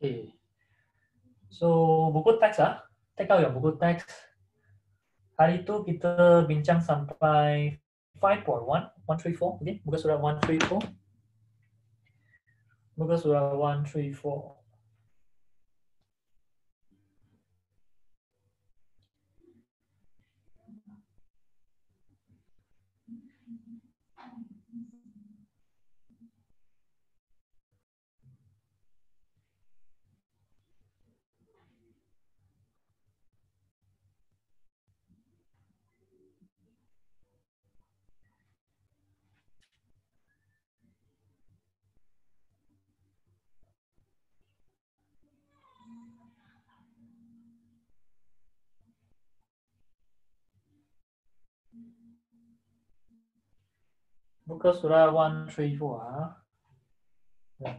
Okay. So, buku teks ah. Take out your buku teks. Hari itu kita bincang sampai 5.1, 134. Okay, buka surat 134. Buka surat 134. Buka surah 134 ah. Ya,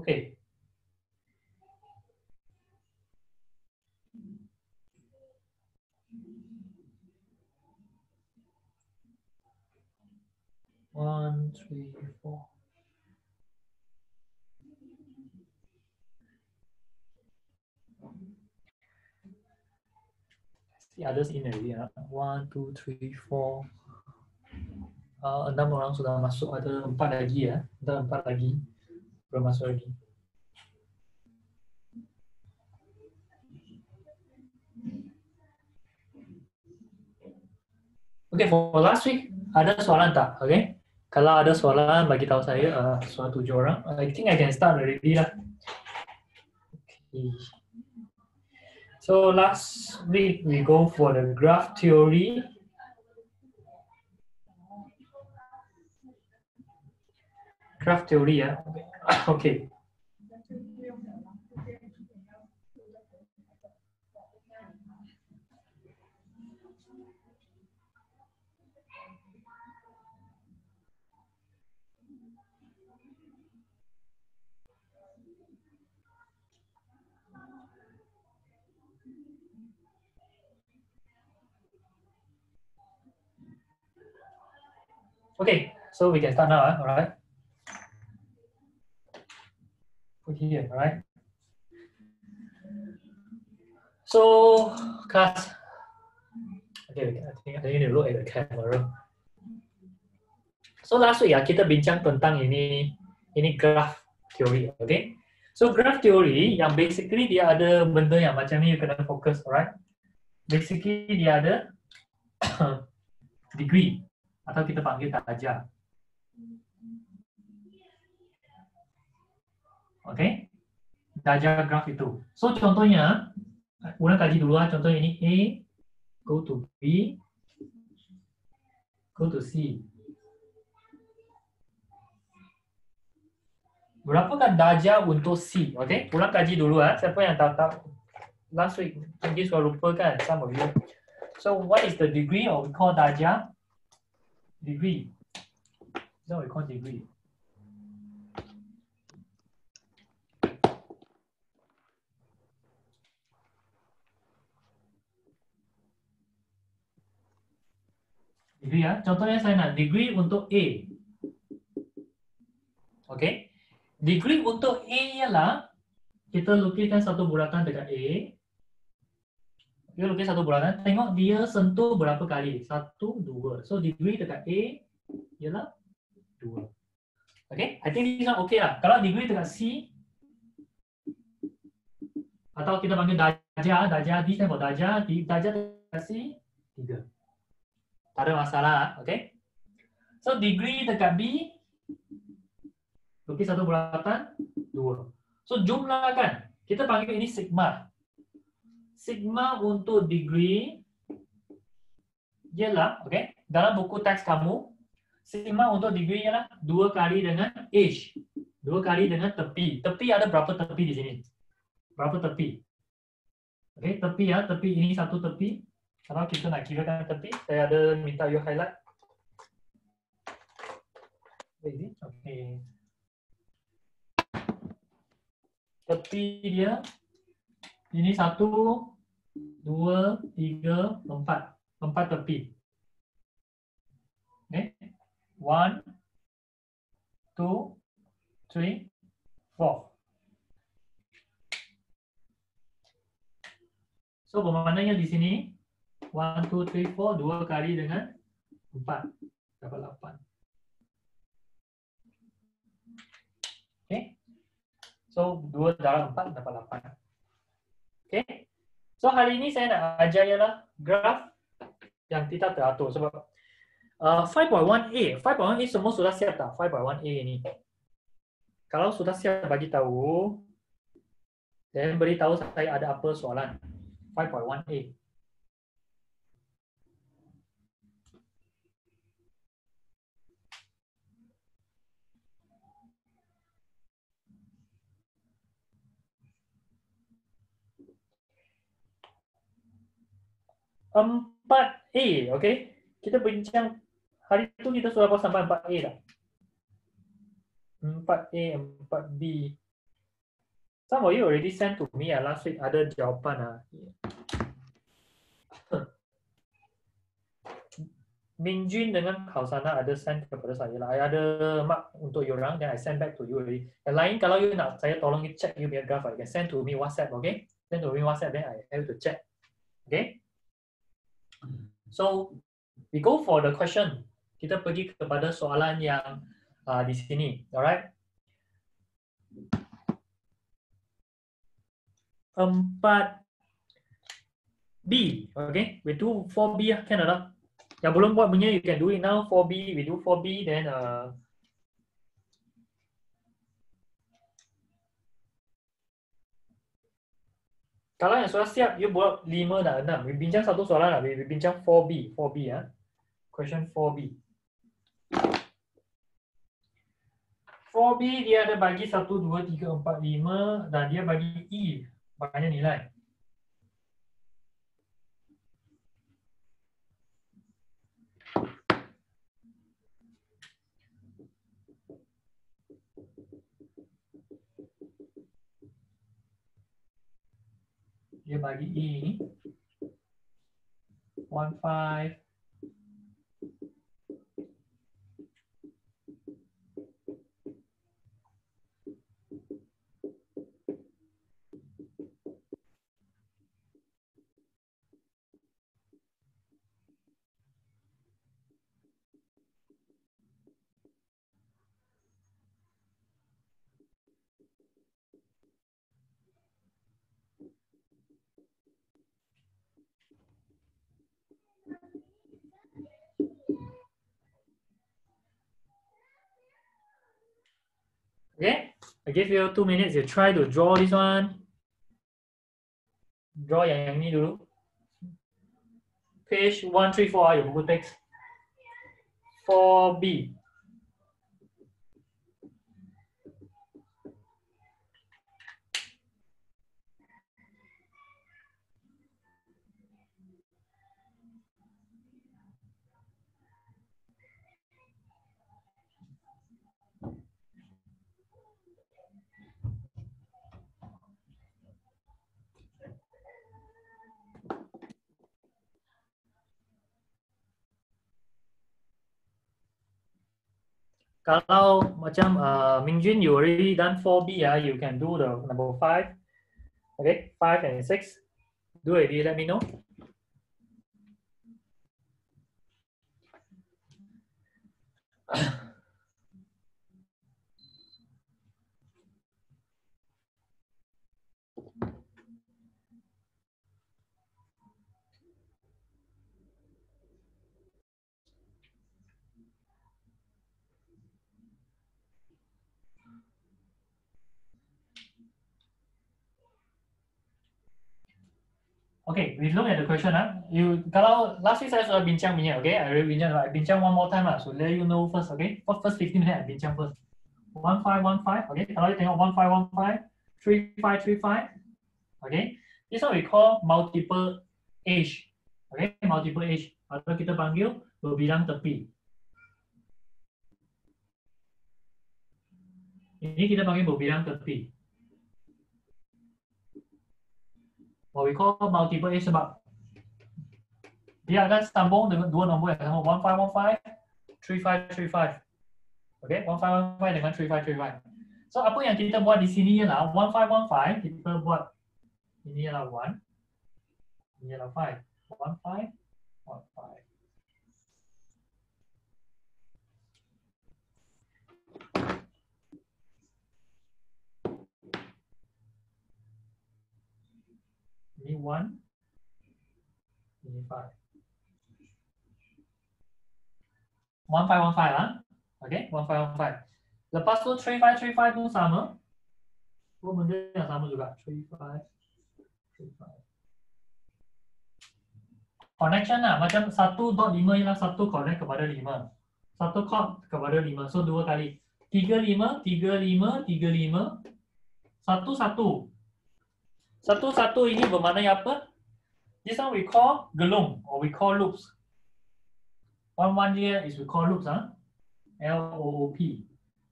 Okay. One, three, four. The others in already. ah. One, two, three, four. Uh, enam orang sudah masuk. Ada empat lagi ya. Ada empat lagi. Belum masuk lagi. Okay, for last week ada soalan tak? Okay. Kalau ada soalan bagi tahu saya uh, soal tujuh orang. I think I can start already lah. Okay. So last week we go for the graph theory. Graph theory. Okay. Okay, so we can start now, ah, all right? Put here, all right? So, class. Okay, I think I need to look at the camera. So last week ya kita bincang tentang ini ini graph theory, okay? So graph theory yang basically dia ada benda yang macam ni you kena fokus, alright? Basically dia ada degree atau kita panggil darjah. Okay? Darjah graf itu. So contohnya, Una kaji dulu lah. Contoh ini A, go to B, go to C. Berapakah darjah untuk C? Okay? Ulang kaji dulu ah. Siapa yang tahu tahu? Last week, mungkin sudah lupa kan? Some of you. So what is the degree or we call darjah? degree. What we call degree. Degree ya. Contohnya saya nak degree untuk A. Okay. Degree untuk A ialah kita lukiskan satu bulatan dekat A. Kita lukis satu bulatan, tengok dia sentuh berapa kali. Satu, dua. So degree dekat A ialah dua. Okay, I think this one okay lah. Kalau degree dekat C, atau kita panggil darjah, darjah D saya buat darjah, darjah dekat C, tiga. Tak ada masalah, okay? So degree dekat B, Lukis satu bulatan, dua. So jumlahkan. Kita panggil ini sigma. Sigma untuk degree ialah, okay, dalam buku teks kamu, sigma untuk degree ialah dua kali dengan age. Dua kali dengan tepi. Tepi ada berapa tepi di sini? Berapa tepi? Okay, tepi ya, tepi ini satu tepi. Kalau kita nak kirakan tepi, saya ada minta you highlight. Okay. Tepi dia, ini satu, dua, tiga, empat. Empat tepi. Okay. One, two, three, four. So bermaknanya di sini one, two, three, four dua kali dengan empat dapat lapan. Okay. So dua dalam empat dapat lapan. Okay. So hari ini saya nak ajar ialah graf yang tidak teratur sebab uh, 5.1a, 5.1a semua sudah siap tak? 5.1a ini. Kalau sudah siap bagi tahu, dan beritahu saya ada apa soalan. 5.1a. Empat A, okay? Kita bincang hari itu kita sudah sampai empat A dah. Empat A, empat B. Some of you already sent to me uh, last week ada jawapan ah. Minjun dengan Kausana ada send kepada saya lah. I ada mark untuk you orang, then I send back to you already. Yang lain kalau you nak saya tolong you check you punya graph, you can send to me WhatsApp, okay? Send to me WhatsApp, then I have to check. Okay? So, we go for the question. Kita pergi kepada soalan yang uh, di sini, alright? Empat B, okay? We do 4B lah, kan ada? Yang belum buat punya, you can do it now. 4B, we do 4B, then uh, Kalau yang sudah siap, you buat 5 dan 6. We bincang satu soalan lah. We bincang 4B. 4B ya. Question 4B. 4B dia ada bagi 1, 2, 3, 4, 5 dan dia bagi E. Banyak nilai. Dia bagi E 15 Okay, I give you two minutes. You try to draw this one. Draw yang ni dulu. Page 134 you good text. 4B. Kalau macam uh, Mingjun, you already done 4B, uh, you can do the number 5. Okay, 5 and 6. Do it, let me know. We look at the question ah. You kalau last week saya sudah bincang punya, okay? I already bincang, I bincang one more time lah. So let you know first, okay? For first 15 minutes I bincang first. One five one five, okay? Kalau you tengok one five one five, three five three five, okay? This one we call multiple age, okay? Multiple age atau kita panggil berbilang tepi. Ini kita panggil berbilang tepi. What we call multiple age sebab dia akan sambung dengan dua nombor yang sama 1515 3535. Okay, 1515 dengan 3535. So apa yang kita buat di sini ialah 1515 kita buat ini ialah 1 ini ialah 5 1515 Ini 1, ini 5. 1515 lah. Okay, 1515. Lepas tu 3535 pun sama. Dua benda yang sama juga. 3535. Connection lah. Macam 1.5 ialah 1 connect kepada 5. 1 connect kepada 5. So dua kali. 35, 35, 35. 1, 1. Satu-satu ini bermakna apa? This one we call gelung or we call loops. One one here is we call loops, huh? L O O P.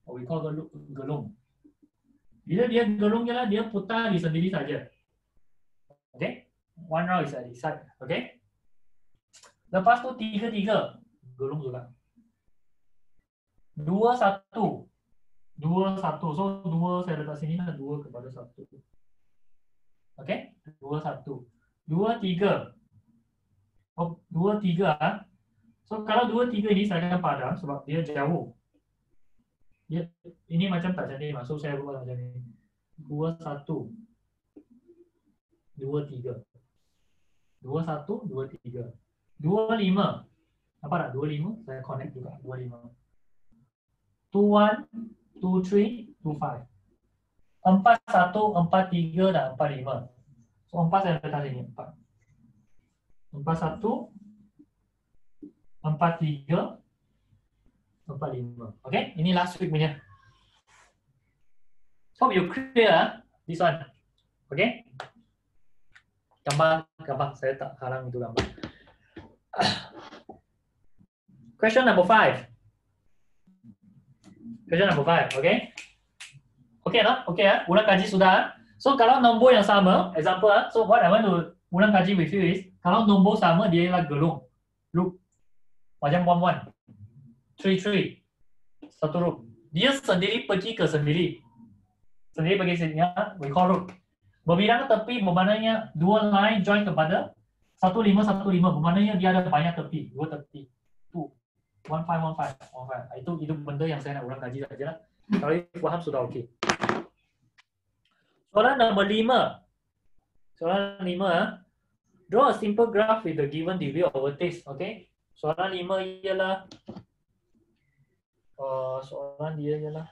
Or we call gelung. Bila dia gelung je lah, dia putar di sendiri saja. Okay? One round is at the side. Okay? Lepas tu tiga-tiga. Gelung juga. Dua satu. Dua satu. So dua saya letak sini lah. Dua kepada satu. Okey, dua satu, dua tiga. Oh, dua tiga. Ah. So kalau dua tiga ini saya akan padam sebab dia jauh. Dia ini macam tak jadi masuk saya buat macam ini. Dua satu, dua tiga, dua satu, dua tiga, dua lima. Apa tak? Dua lima. Saya connect juga. Dua lima. Two one, two three, two five. Empat satu, empat tiga dan empat lima. So empat saya letak sini empat. Empat satu, empat tiga, empat lima. Okay, ini last week punya. Hope you clear ah, this one. Okay. Gambar, gambar. Saya tak halang itu gambar. Question number five. Question number five. Okay. Okay lah, okay ah. Ulang kaji sudah. So kalau nombor yang sama, example ah, so what I want to ulang kaji with you is, kalau nombor sama dia ialah gelung, loop, macam one one, three three, satu loop. Dia sendiri pergi ke sendiri, sendiri pergi sini, ya, we call loop. Berbilang tepi bermaknanya dua line join kepada satu lima satu lima bermaknanya dia ada banyak tepi, dua tepi. Tu, one five one five one five. Itu itu benda yang saya nak ulang kaji saja. Kalau faham sudah okey. Soalan nombor lima. Soalan lima. Draw a simple graph with the given degree of vertex. Okay. Soalan lima ialah. Uh, soalan dia ialah.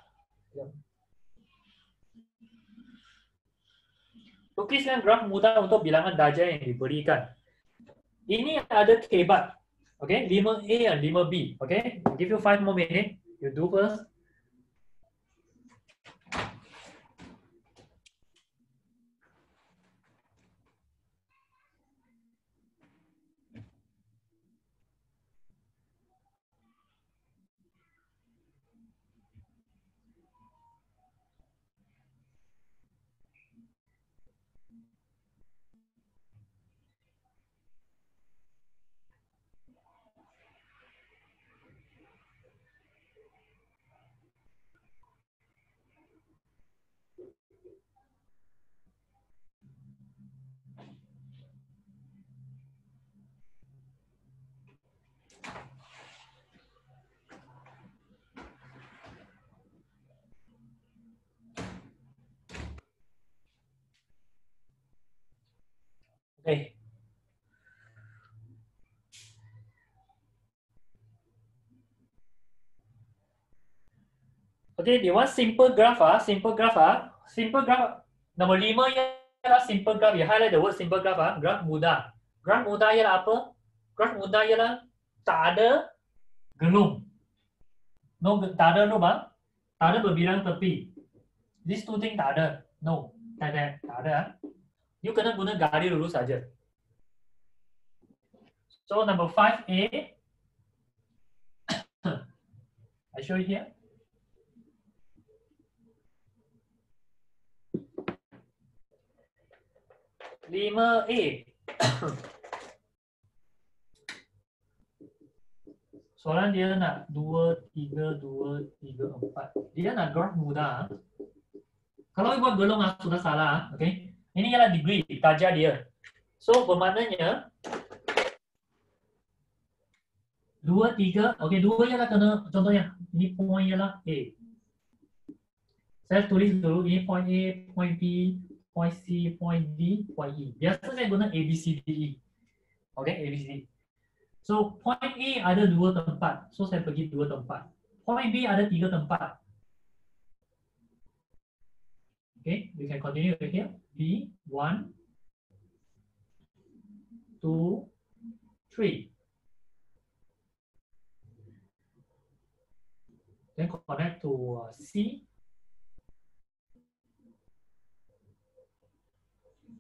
Lukiskan graf mudah untuk bilangan darjah yang diberikan. Ini ada kebat. Okay, 5A dan 5B. Okay, give you 5 more minutes. You do first. Okay. Okay, dia want simple graph ah, simple graph ah, simple graph. Nombor lima ialah simple graph. You highlight the word simple graph ah, graph mudah. Graph mudah ialah apa? Graph mudah ialah tak ada gelung. No, tak ada lubang, tak ada berbilang tepi. These two thing tak ada. No, tak ada, tak ada. ah. You kena guna garis lurus saja. So number 5A, I show you here. Lima A. Soalan dia nak dua, tiga, dua, tiga, empat. Dia nak graph mudah. ah. Kalau you buat gelung ah, sudah salah. ah, Okay. Ini ialah degree, darjah dia. So bermaknanya dua, tiga, okay, dua ialah kena, contohnya, ini point ialah A. Saya tulis dulu, ini point A, point B, point C, point D, point E. Biasa saya guna A, B, C, D, E. Okay, A, B, C, D. So, point A ada dua tempat. So, saya pergi dua tempat. Point B ada tiga tempat. Okay, we can continue over here. B, one, two, three. Then connect to uh, C.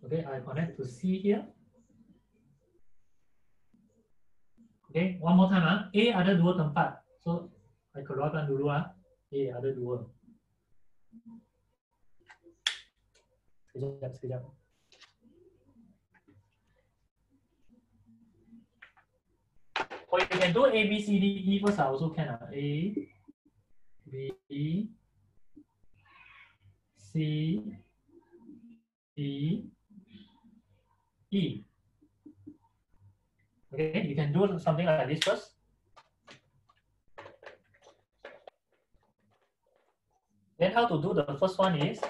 Okay, I connect to C here. Okay, one more time ah. A ada dua tempat. So, I keluarkan dulu ah. A ada dua. Sekejap, sekejap. Or you can do A, B, C, D, E first ah, also can ah. A, B, C, D, E. Okay, you can do something like this first. Then how to do the first one is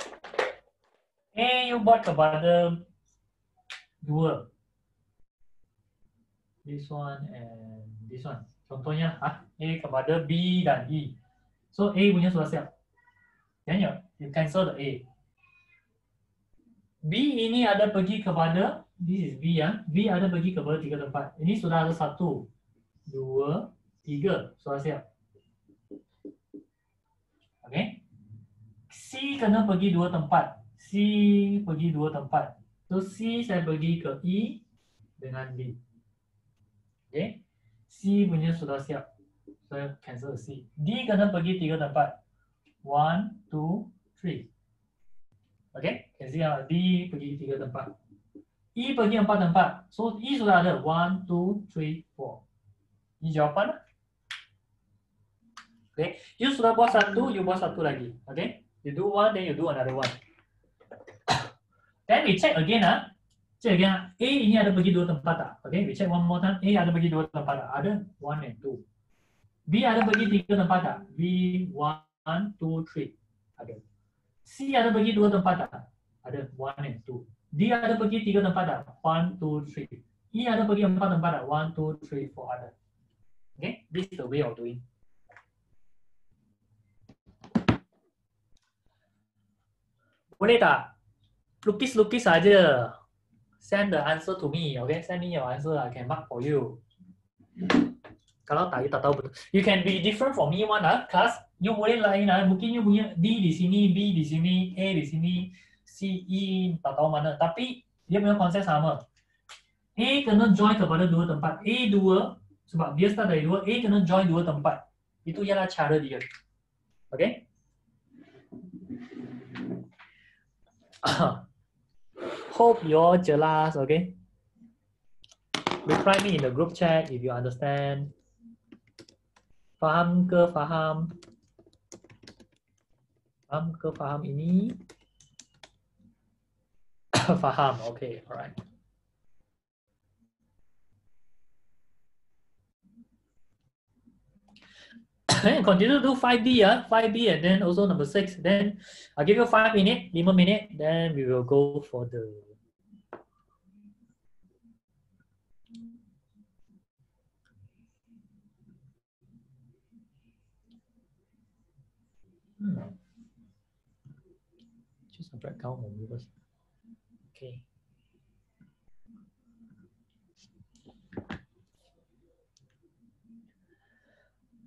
A you buat kepada dua. This one and this one. Contohnya ah, A kepada B dan E. So A punya sudah siap. Then you, you cancel the A. B ini ada pergi kepada this is B ya. B ada pergi kepada tiga tempat. Ini sudah ada satu, dua, tiga. Sudah siap. Okay. C kena pergi dua tempat. C pergi dua tempat. So C saya pergi ke E dengan B. Okay. C punya sudah siap. Saya cancel C. D kena pergi tiga tempat. One, two, three. Okay. Can see ah, D pergi tiga tempat. E berada pada tempat, so E sudah ada one two three four，Ini jawapan? Lah. Okay, you sudah buat satu, you buat satu lagi. Okay, you do one, then you do another one. Then we check again lah, check again ah. A ini ada pergi dua tempat tak? Okay, we check one more time. A ada pergi dua tempat tak? Ada one and two. B ada pergi tiga tempat tak? B one, two, three. Okay. C ada pergi dua tempat tak? Ada one and two dia ada pergi tiga tempat dah. One, two, three. Ini ada pergi empat tempat dah. One, two, three, four ada. Okay, this is the way of doing. Boleh tak? Lukis-lukis saja. Send the answer to me. Okay, send me your answer. I can mark for you. Kalau tak, you tak tahu betul. You can be different from me one lah. Class, you boleh lain lah. Mungkin you punya D di sini, B di sini, A di sini. C, E tak tahu mana. Tapi dia punya konsep sama. A kena join kepada dua tempat. A dua, sebab dia start dari dua, A kena join dua tempat. Itu ialah cara dia. Okay? Hope you're jelas, okay? Reply me in the group chat if you understand. Faham ke faham? Faham ke faham ini? faham, okay, alright. Then continue to do 5D, yeah, 5D and then also number six. Then I'll give you five minute, lima minute, then we will go for the Hmm. Just a background movie first.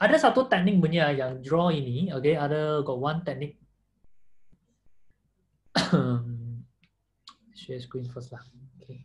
ada satu teknik punya yang draw ini, okay, ada got one teknik. Share screen first lah. Okay.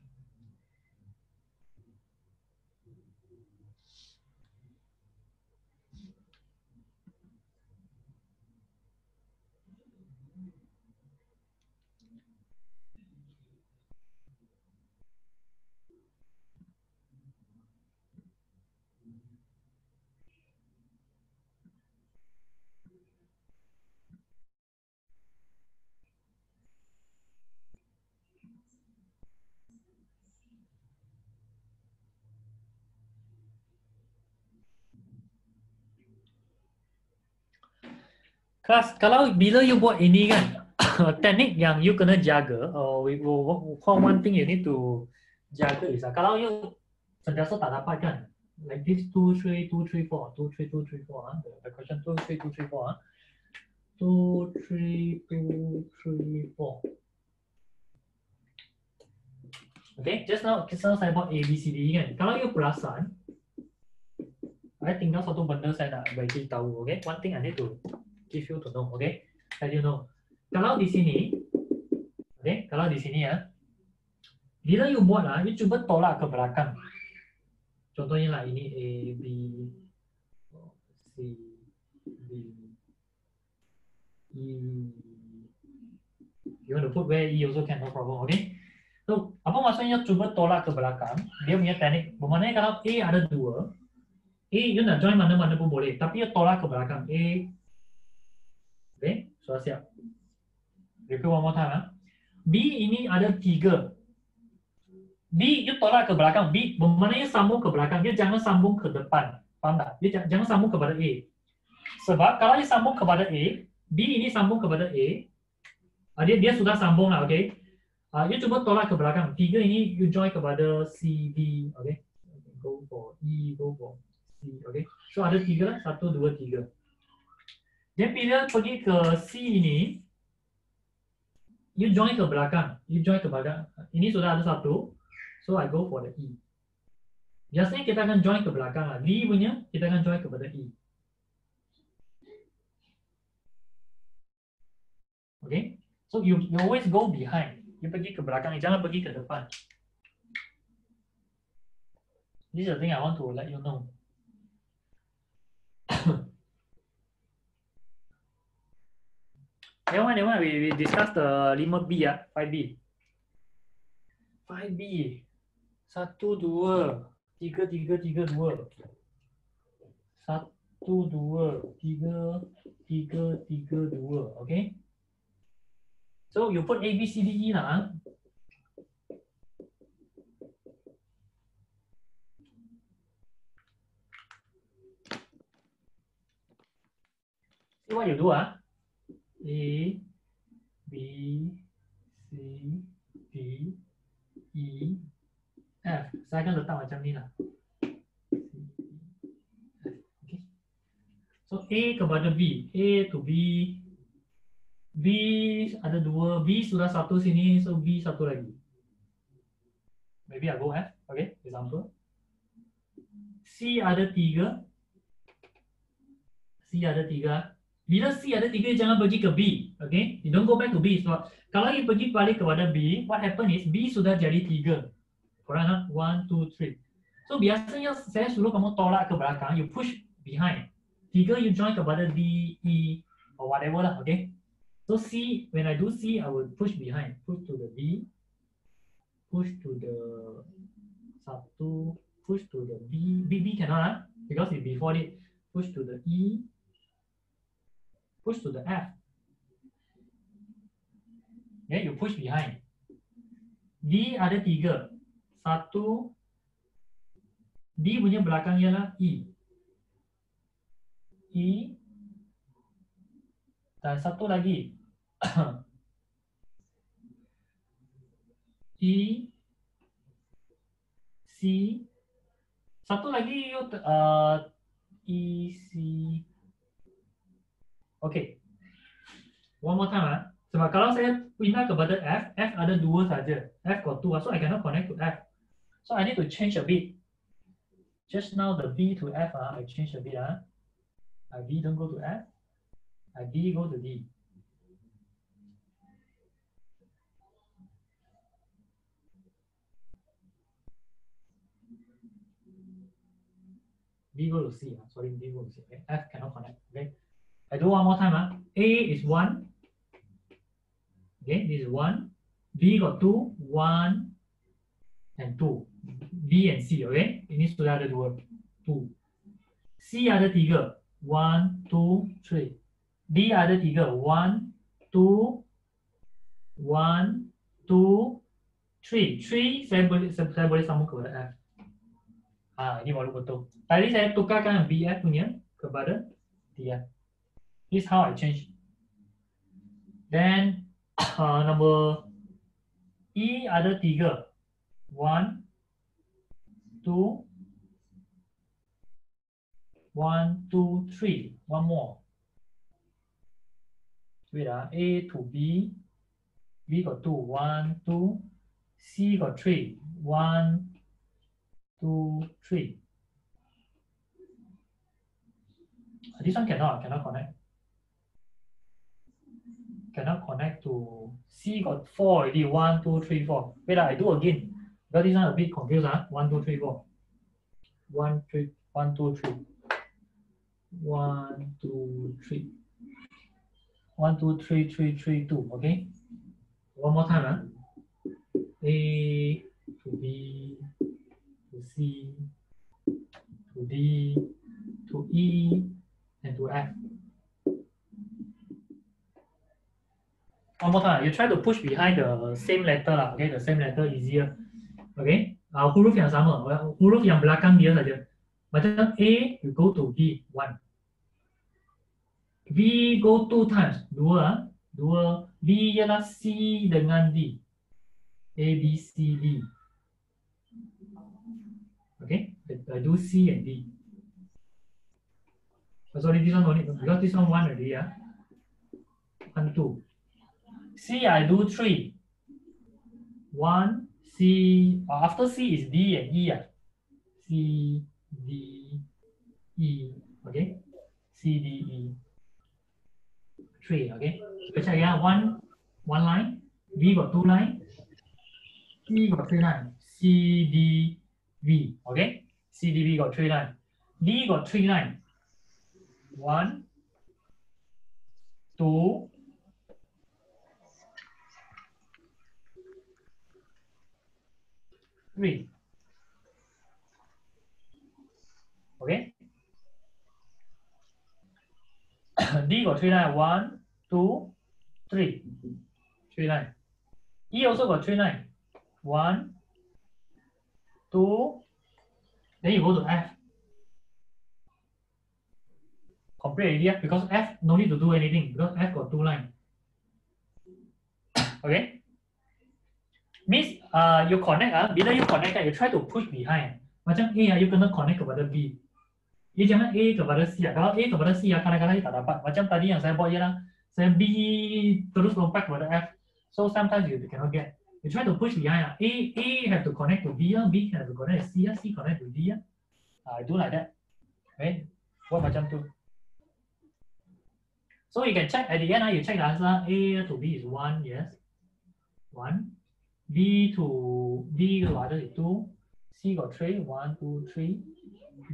Kelas, kalau bila you buat ini kan, teknik yang you kena jaga, or we will call one thing you need to jaga is, kalau you sentiasa tak dapat kan, like this 2, 3, 2, 3, 4, 2, 3, 2, 3, 4, ah, the, question 2, 3, 2, 3, 4, ah. 2, 3, 2, 3, 4. Okay, just now kisah saya buat A, B, C, D kan. Kalau you perasan, saya tinggal satu benda saya nak bagi tahu, okay? One thing I need to give you to know, okay? Let you know. Kalau di sini, okay? Kalau di sini ya, bila you buat lah, you cuba tolak ke belakang. Contohnya lah ini A, B, C, D, E. You want to put where E also can, no problem, okay? So, apa maksudnya cuba tolak ke belakang? Dia punya teknik, bermakna kalau A ada dua, A you nak join mana-mana pun boleh, tapi you tolak ke belakang. A, okay, sudah siap. Repeat one more time. Ha? B ini ada tiga. B you tolak ke belakang. B bermakna sambung ke belakang. Dia jangan sambung ke depan. Faham tak? Dia jangan sambung kepada A. Sebab kalau dia sambung kepada A, B ini sambung kepada A, dia dia sudah sambung lah, okay? Uh, you cuba tolak ke belakang. Tiga ini you join kepada C, D, okay? Go for E, go for C, okay? So ada tiga lah, satu, dua, tiga. Dan bila pergi ke C ini, you join ke belakang. You join ke belakang. Ini sudah ada satu, so I go for the E. Biasanya kita akan join ke belakang lah. D punya, kita akan join kepada E. Okay? So you, you always go behind. You pergi ke belakang, jangan pergi ke depan. This is the thing I want to let you know. That one, that one, we, we discussed the 5B ya, 5B. 5B. Satu, dua, tiga, tiga, tiga, dua. Satu, dua, tiga, tiga, tiga, dua. Okay? So you put A, B, C, D, E lah. See what you do ah. A, B, C, D, E, F. Saya akan letak macam ni lah. Okay. So A kepada B. A to B. B ada dua. B sudah satu sini. So B satu lagi. Maybe I go F. Okay. Example. C ada tiga. C ada tiga. Bila C ada tiga, jangan pergi ke B. Okay? You don't go back to B. So, kalau you pergi balik kepada B, what happen is B sudah jadi tiga. Korang nak? One, two, three. So, biasanya saya suruh kamu tolak ke belakang. You push behind. Tiga, you join kepada D, E, or whatever lah. Okay? So C, when I do C, I will push behind, push to the B, push to the satu, push to the B, B, B cannot, huh? because it's before it, push to the E, push to the F. Yeah, you push behind. D ada tiga. Satu, D punya belakang ialah E. E, dan satu lagi. E, C, satu lagi uh, E, C. Okay. One more time ah. Sebab kalau saya pindah kepada F, F ada dua saja. F got two, so I cannot connect to F. So I need to change a bit. Just now the B to F, ah, I change a bit. Ah. I B don't go to F. I B go to D. B go to C. ah. Sorry, B go to C. Okay. F cannot connect. Okay. I do one more time. Ah. A is 1. Okay, this is 1. B got 2. 1 and 2. B and C. Okay. Ini sudah ada dua. 2. C ada tiga. 1, 2, 3. D ada tiga. 1, 2, 1, 2, 3. 3 saya boleh saya, saya boleh sambung kepada F. Ah, ini baru betul. Tadi saya tukarkan BF punya kepada dia. Is how I change. Then uh, number E ada tiga. One, two, one, two, three. One more. Wait, ah, A to B. B got two. One, two. C got three. One, two, three. This one cannot, cannot connect. Cannot connect to C got four already. One, two, three, four. Wait, I do again. Because this one a bit confused. Huh? One, two, three, four. One, three, one, two, three. One, two, three. One, two, three, three, three, two. Okay. One more time. Huh? A to B to C to D to E and to F. One more time. You try to push behind the same letter. Okay, the same letter easier. Okay. Uh, huruf yang sama. Huruf yang belakang dia saja. Macam A, you go to B, one. B go two times, dua. Dua. B ialah C dengan D. A, B, C, D. Okay, I do C and D. Oh, sorry, this one need, because this one one already, yeah. One, two. C, I do three. One, C, uh, after C is D and E, ah. C, D, E, okay? C, D, E. Three, okay? So check yeah, one, one line, B got two line, C got three line, C, D, V, okay? C, D, V got three line. D got three line. One, two, three. Okay? D got three line. One, two, three. Three line. E also got three line. One, two, then you go to F. Complete already ah, because F no need to do anything because F got two line. okay? Means uh, you connect ah, bila you connect you try to push behind. Macam A ah, you kena connect kepada B. You jangan A kepada C ah. Kalau A kepada C ah, kadang-kadang you tak dapat. Macam tadi yang saya buat ialah saya B terus lompat kepada F. So sometimes you cannot get. You try to push behind. ah. A A have to connect to B, ah. B have to connect to C, ah. C connect to D. ah. I do like that. Okay? Buat macam tu. So you can check at the end, you check the answer. A to B is one, yes. One. B to B got other is two. C got three, one, two, three.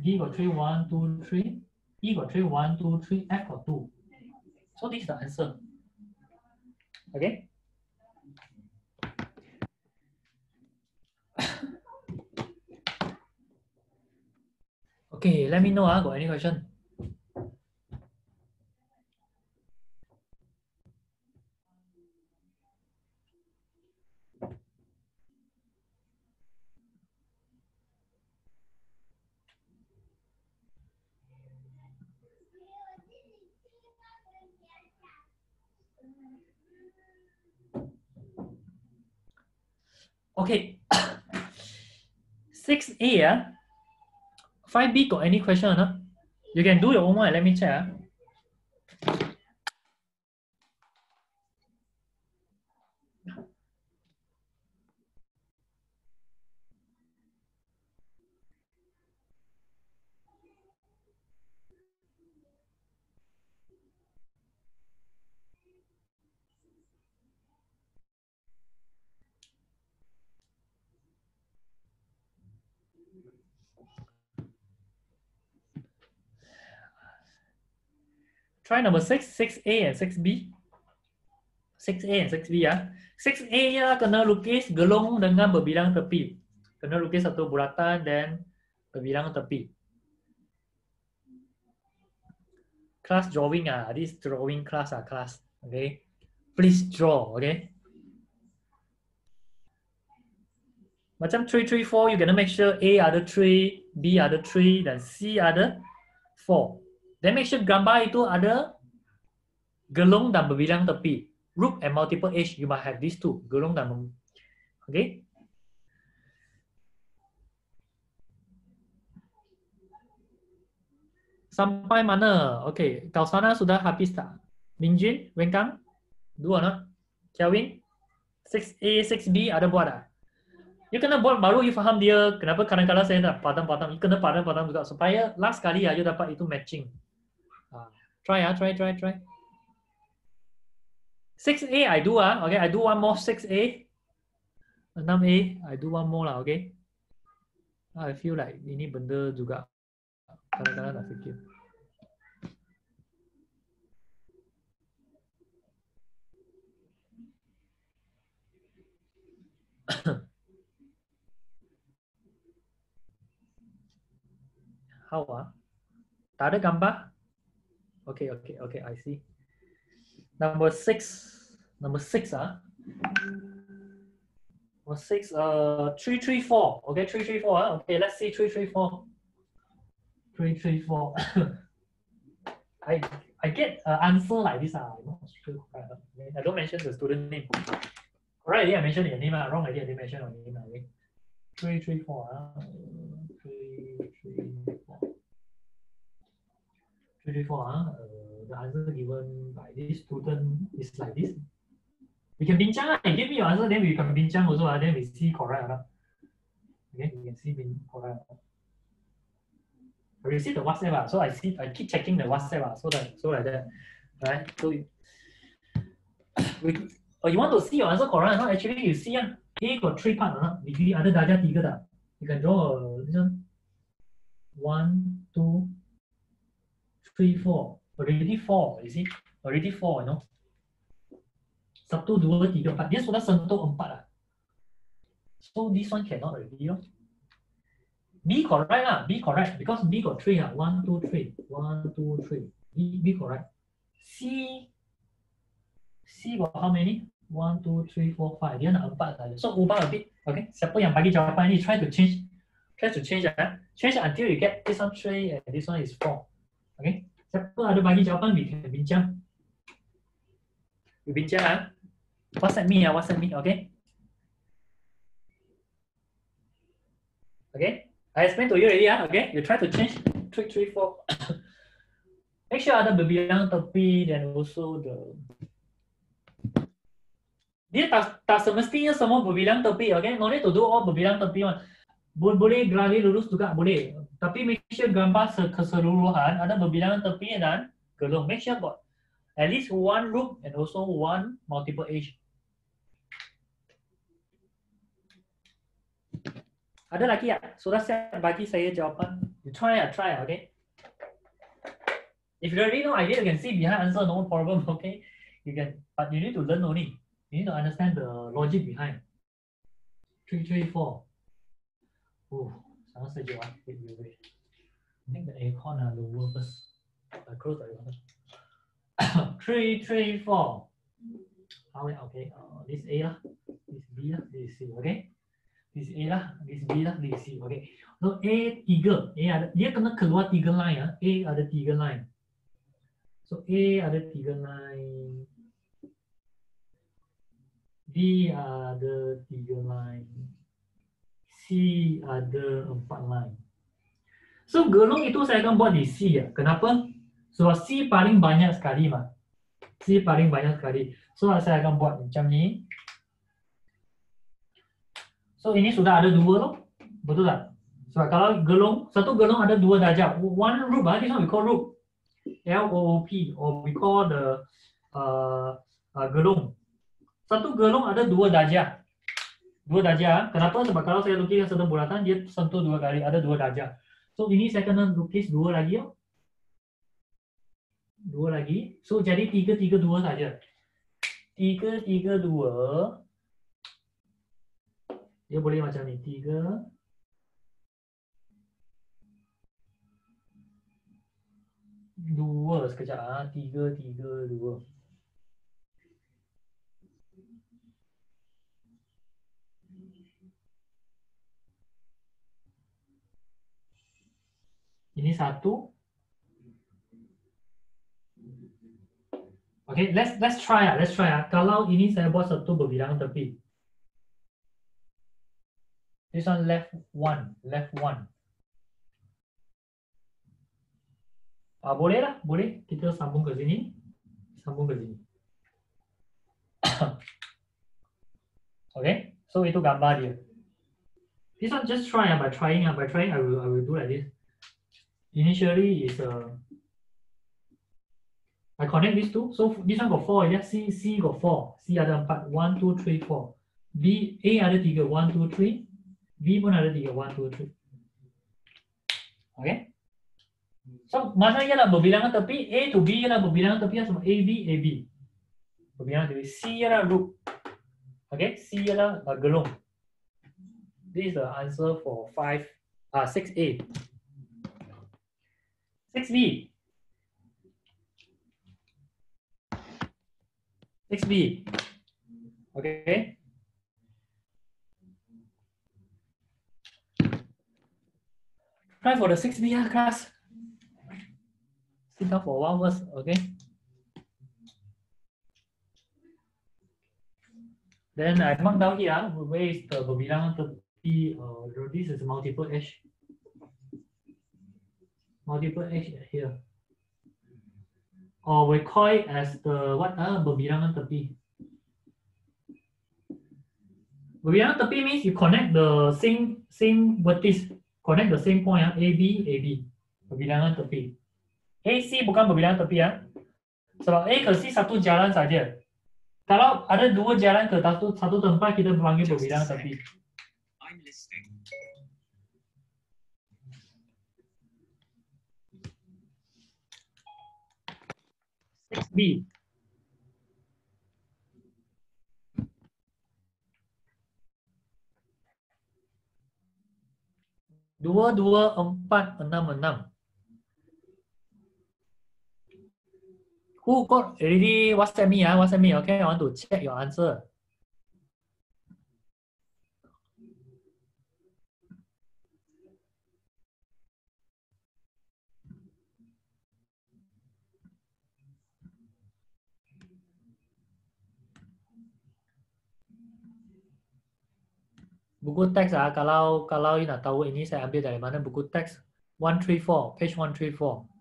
D got three, one, two, three. E got three, one, two, three. F got two. So this is the answer. Okay. okay, let me know. Uh, got any question? Okay. 6A, uh, 5B got any question or not? You can do your own one. Let me check. Uh. Try number 6, 6A and 6B. 6A and 6B ya. 6A nya kena lukis gelung dengan berbilang tepi. Kena lukis satu bulatan dan berbilang tepi. Class drawing ah, this drawing class ah class. Okay. Please draw, okay. Macam 3, 3, 4, you gonna make sure A ada 3, B ada 3, dan C ada 4. Then make sure gambar itu ada gelung dan berbilang tepi. Root and multiple edge, you must have these two. Gelung dan Okay. Sampai mana? Okay, kau sana sudah habis tak? Minjin, Wenkang? Dua nak? Kelvin? 6A, 6B ada buat tak? You kena buat baru you faham dia kenapa kadang-kadang saya tak padam-padam. You kena padam-padam juga supaya last kali ya you dapat itu matching. Try ah, try, try, try. 6A I do ah, okay, I do one more 6A. 6A, I do one more lah, okay. I feel like ini benda juga kadang-kadang nak fikir. How ah? Tak ada gambar? Okay, okay, okay, I see. Number six, number six, ah. Number six, uh, three, three, four. Okay, three, three, four. Ah. Okay, let's see three, three, four. Three, three, four. I I get an answer like this. Ah, sure. I don't mention the student name. Right, I mentioned your name. Wrong idea. I didn't mention your name. Three, three, four. Four. Ah. Uh, the answer given by this student is like this. We can bincang. Ah. Give me your answer, then we can bincang also. Ah. Then we see correct or not. Okay, we can see bin correct. I receive the WhatsApp, ah. so I see. I keep checking the WhatsApp, ah. so that so like that, right? So we, oh, you want to see your answer correct? No, actually you see, ah. A got three part, ah. Degree other darjah tiga dah. You can draw a, this one. One, two, three, four. Already four, you see? Already four, you know? Satu, dua, tiga, empat. Dia sudah sentuh empat lah. So this one cannot already, you know? B correct lah. B correct because B got three lah. One, two, three. One, two, three. B, B correct. C, C got how many? One, two, three, four, five. Dia nak empat saja. So ubah a bit. Okay. Siapa yang bagi jawapan ini? Try to change. Try to change. Eh? Change until you get this one three and this one is four. Okay. Siapa ada bagi jawapan? We can bincang. We bincang ah. WhatsApp me ah. WhatsApp me. Okay. Okay. I explained to you already, ah. okay? You try to change three, three, four. Make sure ada berbilang tepi dan also the dia tak, tak semestinya semua berbilang tepi, okay? No need to do all berbilang tepi one. Boleh gerali lurus juga boleh. Tapi make sure gambar keseluruhan ada berbilang tepi dan gelung. Make sure got at least one loop and also one multiple edge. Ada lagi ya? Sudah saya bagi saya jawapan. You try ya, try ya, okay? If you already know idea, you can see behind answer, no problem, okay? You can, but you need to learn only. You need to understand the logic behind. Three, three, four. Oh, sangat sejuk ah. Wait, wait, wait. Make the aircon ah lower first. I close the aircon. three, three, four. How many? Okay. Uh, this A lah, this B lah, this C. Okay. This A lah, this B lah, this C. Okay. So A tiga. A ada dia kena keluar tiga line ah. A ada tiga line. So A ada tiga line. B ada tiga line. Ada empat line. So gelung itu saya akan buat di C ya. Kenapa? Sebab C paling banyak sekali mah. C paling banyak sekali. So saya akan buat macam ni. So ini sudah ada dua loh. Betul tak? Sebab kalau gelung, satu gelung ada dua darjah. One root, ah, this one we call root. L-O-O-P or we call the uh, uh, gelung. Satu gelung ada dua darjah. Dua darjah. Kenapa? Sebab kalau saya lukis satu bulatan, dia sentuh dua kali, ada dua darjah. So ini saya kena lukis dua lagi. Oh. Dua lagi. So jadi tiga, tiga, dua saja. Tiga, tiga, dua. Dia boleh macam ni. Tiga. Dua sekejap. Ah. Tiga, tiga, dua. Ini satu. Okay, let's let's try ah, let's try ah. Kalau ini saya buat satu berbilangan tepi. This one left one, left one. Ah, boleh lah, boleh. Kita sambung ke sini, sambung ke sini. okay, so itu gambar dia. This one just try ah, by trying ah, by trying I will I will do like this. Initially is uh, I connect these two. So this one got four, yeah. C C got four. C ada empat. One, two, three, four. B A ada tiga. One, two, three. B pun ada tiga. One, two, three. Okay. So mana ialah berbilangan tepi A to B ialah berbilangan tepi sama A B A B. Berbilangan tepi C ialah loop. Okay. C ialah uh, gelung. This is the answer for five. Ah, uh, six A. 6B. 6B. Okay. Try for the 6B ah, class. Sit down for one verse, okay? Then I mark down here, where is the berbilangan tepi, uh, this is multiple H multiple H here. Or we call it as the what uh, berbilangan tepi. Berbilangan tepi means you connect the same same vertex, connect the same point uh, AB AB. Berbilangan tepi. AC bukan berbilangan tepi ya. Sebab A ke C satu jalan saja. Kalau ada dua jalan ke satu satu tempat kita panggil berbilangan tepi. I'm listening. 6B. Dua, dua, empat, enam, enam. Who got already WhatsApp me? Ah, WhatsApp me. Okay, I want to check your answer. Buku teks ah kalau kalau nak tahu ini saya ambil dari mana buku teks 134 page 134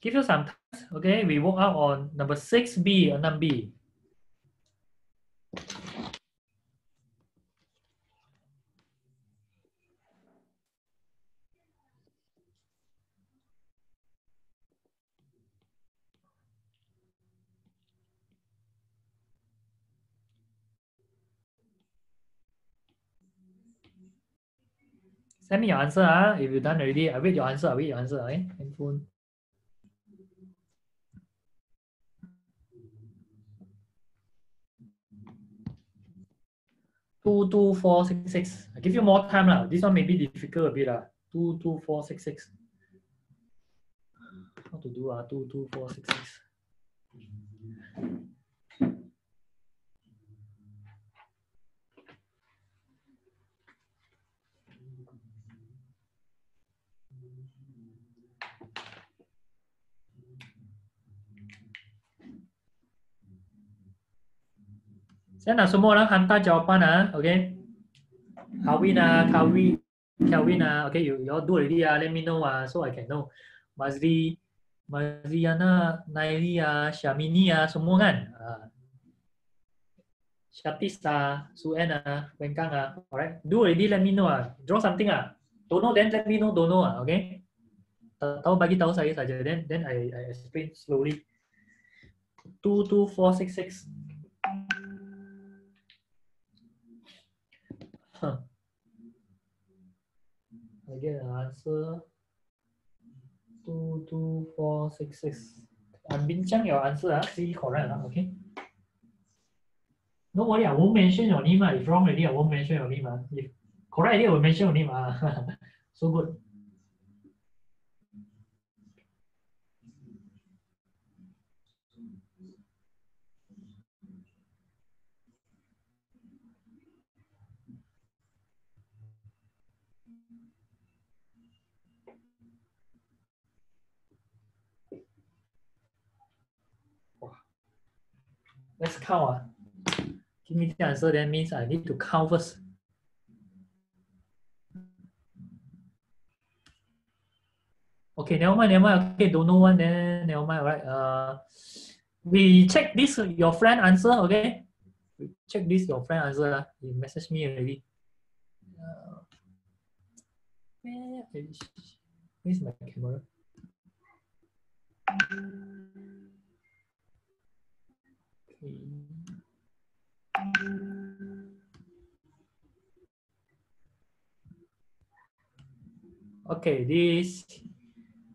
Give you some time. Okay, we work out on number 6B or 6B. Send me your answer. Ah. If you done already, I wait your answer. I wait your answer. Okay? Handphone. Two two four six six. I give you more time lah. This one may be difficult a bit lah. Two two four six six. How to do ah? Two two four six six. Saya nak semua orang hantar jawapan ah, okay? Kawin ah, Kawin, Kawin ah, okay, you, you all do already ah, let me know ah, so I can know. Mazri, Mazriana, Nailia, Syamini ah, semua kan? Ah. Syatis ah, ah, Wengkang ah, alright? Do already, let me know ah. Draw something ah. Don't know, then let me know, don't know ah, okay? Tahu bagi tahu saya saja, then then I, I explain slowly. Two two four six six. Huh. I get an answer. Two, two, four, six, six. I'm bincang your answer, ah. see correct, ah, okay? No worry, I won't mention your name. Ah. If wrong already, I won't mention your name. Ah. If correct already, I will mention your name. Ah. so good. Let's count. Ah. Give me the answer, that means I need to count first. Okay, never mind, never mind. Okay, don't know one, then never mind, right? Uh, we check this, your friend answer, okay? We check this, your friend answer. Uh. He messaged me already. Uh, where is, my camera? Okay, this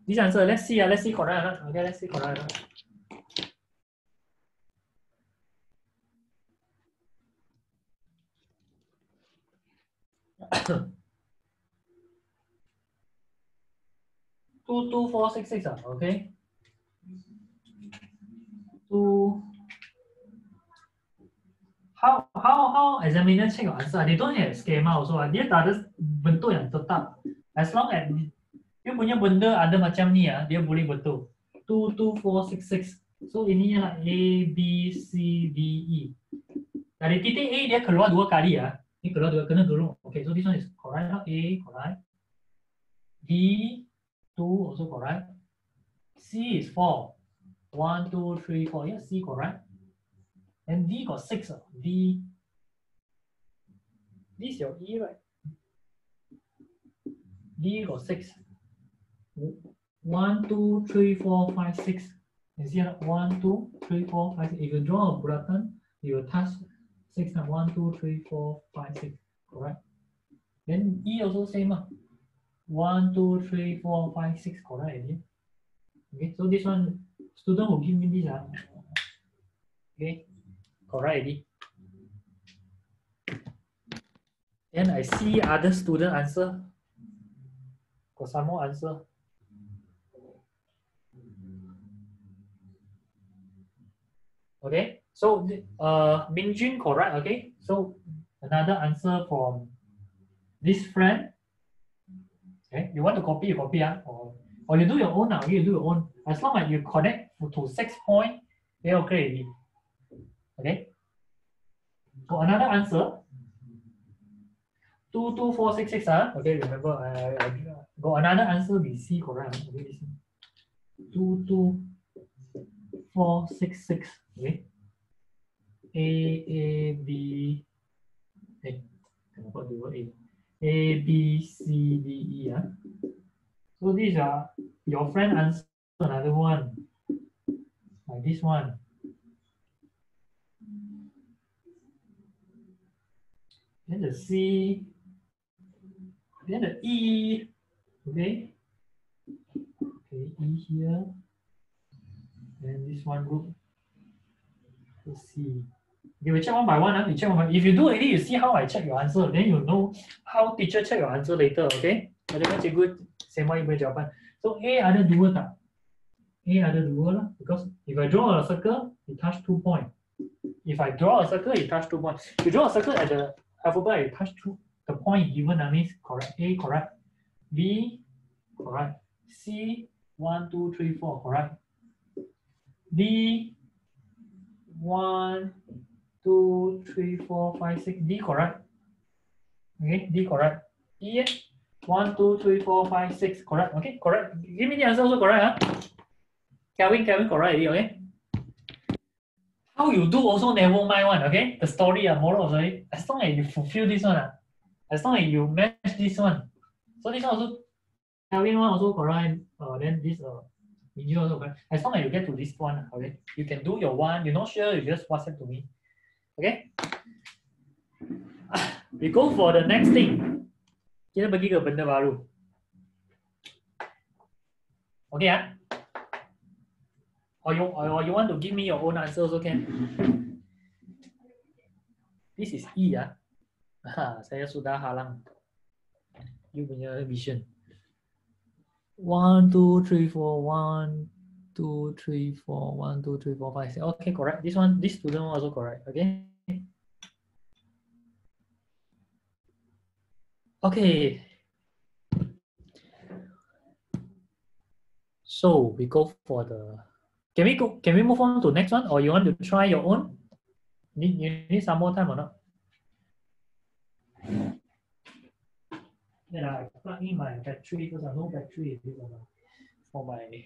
this answer. Let's see. Uh, let's see correct. Uh, okay, let's see correct. Uh. two two four six six. Uh, okay. Two how how how examiner check your answer? They don't have schema also. Dia tak ada bentuk yang tetap. As long as dia punya benda ada macam ni ah, dia boleh betul. Two two four six six. So ini lah A B C D E. Dari titik A dia keluar dua kali ya. Ini keluar dua kena turun. Okay, so this one is correct. A correct. D two also correct. C is four. One, two, three, four. Yeah, C correct. And V got six. Uh. D. This is your E, right? V got six. One, two, three, four, five, six. You see that? One, two, three, four, five, six. If you draw a bulletin, you will touch six. And one, two, three, four, five, six. Correct? Then E also same. Uh. One, two, three, four, five, six. Correct? Okay, so this one, student will give me this. Uh. Okay already. Then I see other student answer. Got some more answer. Okay, so uh, Mingjun correct. Okay, so another answer from this friend. Okay, you want to copy, you copy, uh, or, or you do your own now. You do your own. As long as you connect to six point, they're okay. Okay. So another answer. Two two four six six. Ah, okay. Remember, I, I got another answer. We see correct. Okay, four six six. Okay. A A B. Hey, what do A? A B C D E. Ah. So these are your friend answer another one. Like this one. Then the C, Then the E, okay. Okay, E here. Then this one group. Let's see. Okay, we check one by one. Huh? We check one by If you do already, you see how I check your answer. Then you know how teacher check your answer later, okay? Bagaimana cikgu sembang ibu jawapan. So A ada dua tak? A ada dua lah. Because if I draw a circle, it touch two point. If I draw a circle, it touch two points. If you draw a circle at the alphabet, it touch two. The point given that means correct. A correct. B correct. C one, two, three, four correct. D one, two, three, four, five, six. D correct. Okay, D correct. E one, two, three, four, five, six. Correct. Okay, correct. Give me the answer also correct, huh? Kelvin, Kelvin, correct. Okay. How you do also never mind one. Okay, the story, uh, moral story. As long as you fulfill this one, uh, as long as you match this one. So this one also, Kelvin one also correct. Uh, then this uh, you also correct. As long as you get to this one, okay, you can do your one. You're not sure, you just WhatsApp to me. Okay. We go for the next thing. Kita pergi ke benda baru. Okay ah? Or you, or you want to give me your own answer also can. This is E ah. Ah, saya sudah halang. You punya vision. One, two, three, four, one, two, three, four, one, two, three, four, five, six. Okay, correct. This one, this student was also correct. Okay. Okay. So we go for the. Can we go? Can we move on to next one, or you want to try your own? Need you need some more time or not? Then I plug in my battery because I no battery for my.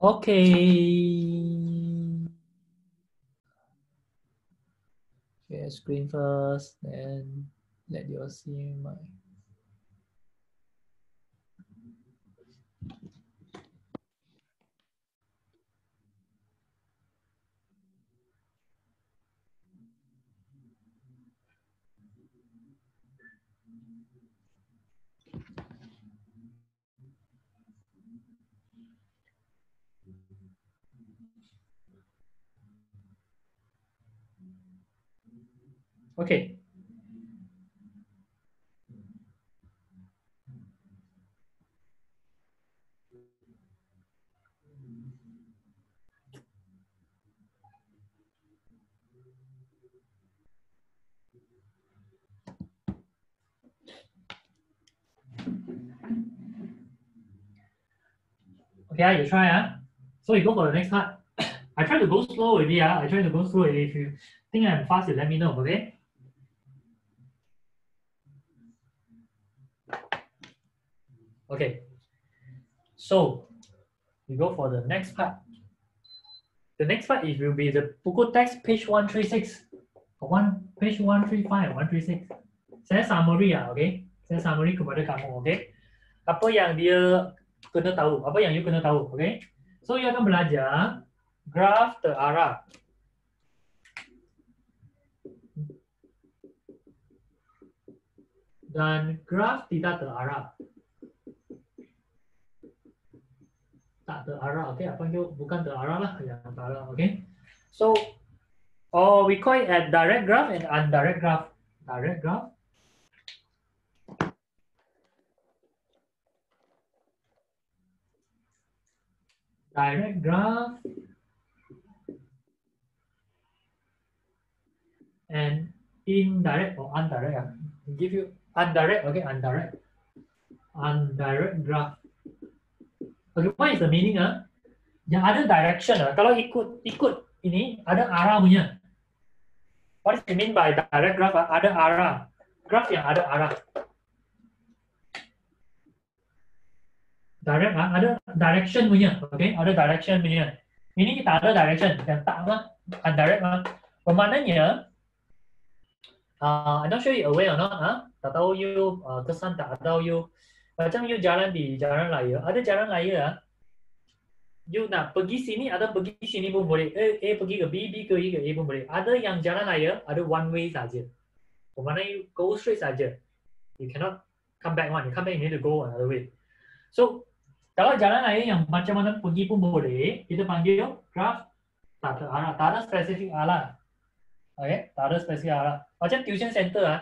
Okay. Share screen first, then let you all see my. Okay. Okay, you try. Uh. So you go for the next part. I try to go slow already. Uh. I try to go slow. If you think I'm fast, you let me know. Okay. Okay. So we go for the next part. The next part is will be the buku text page 136. One page 135 and 136. Saya summary ya, okay? Saya summary kepada kamu, okay? Apa yang dia kena tahu, apa yang you kena tahu, okay? So you akan belajar graph terarah. Dan graph tidak terarah. Tak terarah, okay? Apa itu bukan terarah lah yang terarah, okay? So, oh, we call it a direct graph and indirect graph. Direct graph. Direct graph. And indirect or indirect, uh, give you indirect, okay, indirect. Indirect graph. Okay, what is the meaning ah? Yang ada direction ah. Kalau ikut ikut ini ada arah punya. What is it mean by direct graph? Ah? Ada arah. Graph yang ada arah. Direct ah, ada direction punya. Okay, ada direction punya. Ini kita ada direction yang tak lah. Ah. Bermaknanya, uh, I'm not sure you aware or not. Ah, tak tahu you uh, kesan tak tahu you macam you jalan di jalan raya, ada jalan raya ah. you nak pergi sini atau pergi sini pun boleh. A, A pergi ke B, B ke E ke A pun boleh. Ada yang jalan raya, ada one way saja. Mana you go straight saja. You cannot come back one. You come back, you need to go another way. So, kalau jalan raya yang macam mana pergi pun boleh, kita panggil graph tak ada arah, tak ada spesifik arah. Okay, tak ada spesifik arah. Macam tuition center ah,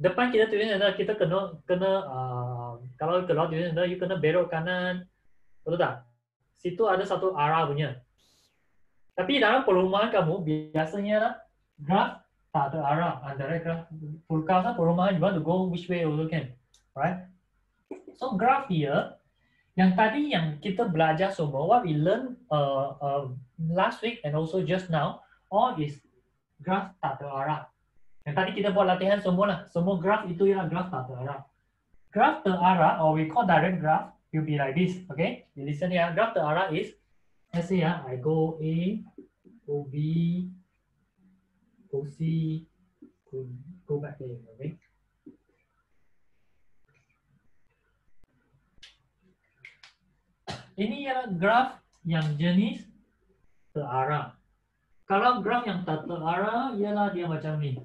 depan kita tuition center kita kena kena uh, kalau keluar tuition center, you kena belok kanan, betul tak? Situ ada satu arah punya. Tapi dalam perumahan kamu biasanya lah, graph tak ada arah. Antara full kawasan perumahan you want to go which way also can, right? So graph here yang tadi yang kita belajar semua, what we learn uh, uh, last week and also just now, all is graph tak terarah. Yang tadi kita buat latihan semua lah. Semua graph itu ialah graph tak terarah. Graph terarah, or we call direct graph, will be like this. Okay, you listen here. Graph terarah is, let's say yeah, I go A, go B, go C, go, go back A. Okay. Ini ialah graf yang jenis terarah. Kalau graf yang tak terarah, ialah dia macam ni.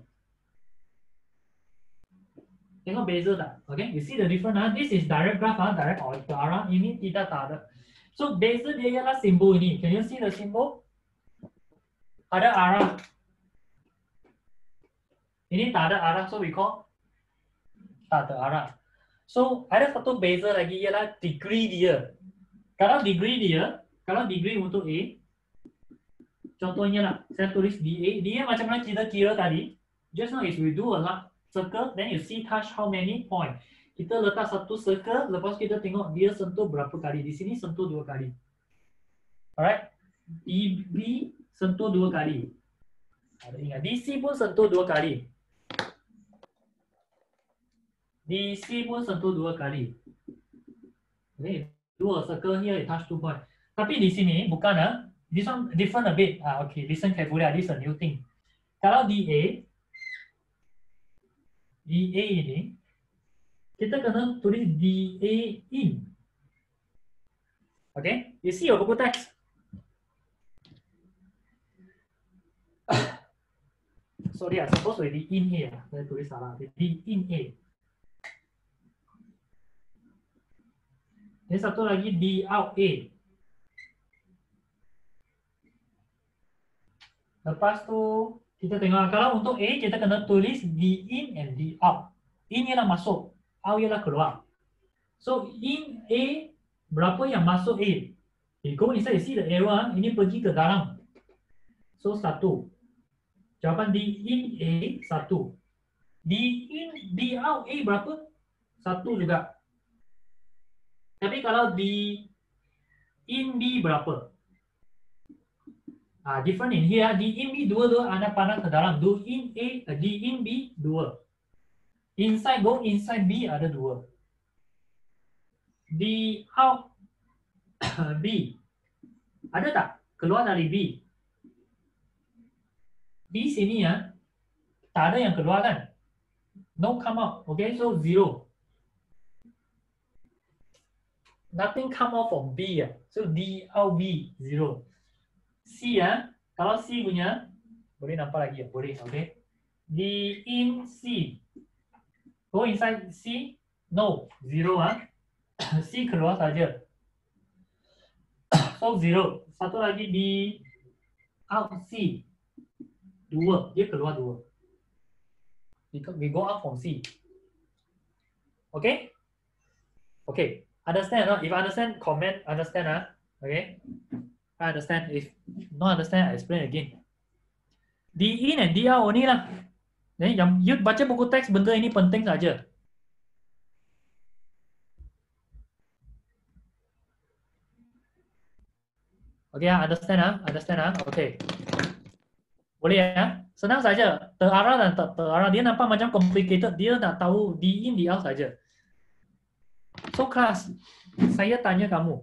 Tengok beza tak? Okay, you see the difference ah. This is direct graph ah, direct or terarah. Ini tidak ada. So beza dia ialah simbol ini. Can you see the symbol? Ada arah. Ini tak ada arah, so we call tak ada arah. So ada satu beza lagi ialah degree dia. Kalau degree dia, kalau degree untuk A, contohnya lah, saya tulis DA, dia macam mana kita kira tadi, just now is we do a lot circle, then you see touch how many point. Kita letak satu circle, lepas kita tengok dia sentuh berapa kali. Di sini sentuh dua kali. Alright? DB sentuh dua kali. Ingat, DC pun sentuh dua kali. DC pun sentuh dua kali. Okay dua circle here it touch two point. Tapi di sini bukan ah. This one different a bit. Ah, okay, listen carefully. Ah, this is a new thing. Kalau di A, di A ini, kita kena tulis di A in. Okay, you see your buku teks. Sorry, I suppose di in A. Saya tulis salah. Di in A. Ini satu lagi di out A. Lepas tu kita tengok kalau untuk A kita kena tulis di in and di out. In ialah masuk, out ialah keluar. So in A berapa yang masuk A? Okay, go inside you see the arrow ini pergi ke dalam. So satu. Jawapan di in A satu. Di in di out A berapa? Satu juga. Tapi kalau di in B berapa? Ah, different in here. Di in B dua dua anda pandang ke dalam. Do in A, di in B dua. Inside go inside B ada dua. Di out B ada tak keluar dari B? Di sini ya, tak ada yang keluar kan? No come out. Okay, so zero. nothing come out from B ya. So D out B zero. C ya, kalau C punya boleh nampak lagi ya, boleh, okay. D in C, go inside C, no zero ah. C keluar saja. So zero. Satu lagi di out C, dua, dia keluar dua. We go out from C. Okay? Okay. Understand, no? If understand, comment, understand, ah. Okay? I understand. If not understand, I explain again. D in and D out only lah. Jadi yang you baca buku teks benda ini penting saja. Okay, understand ah, understand ah. Okay. Boleh ya? Senang saja. Terarah dan tak terarah dia nampak macam complicated. Dia nak tahu D in, D out saja. So kelas, saya tanya kamu.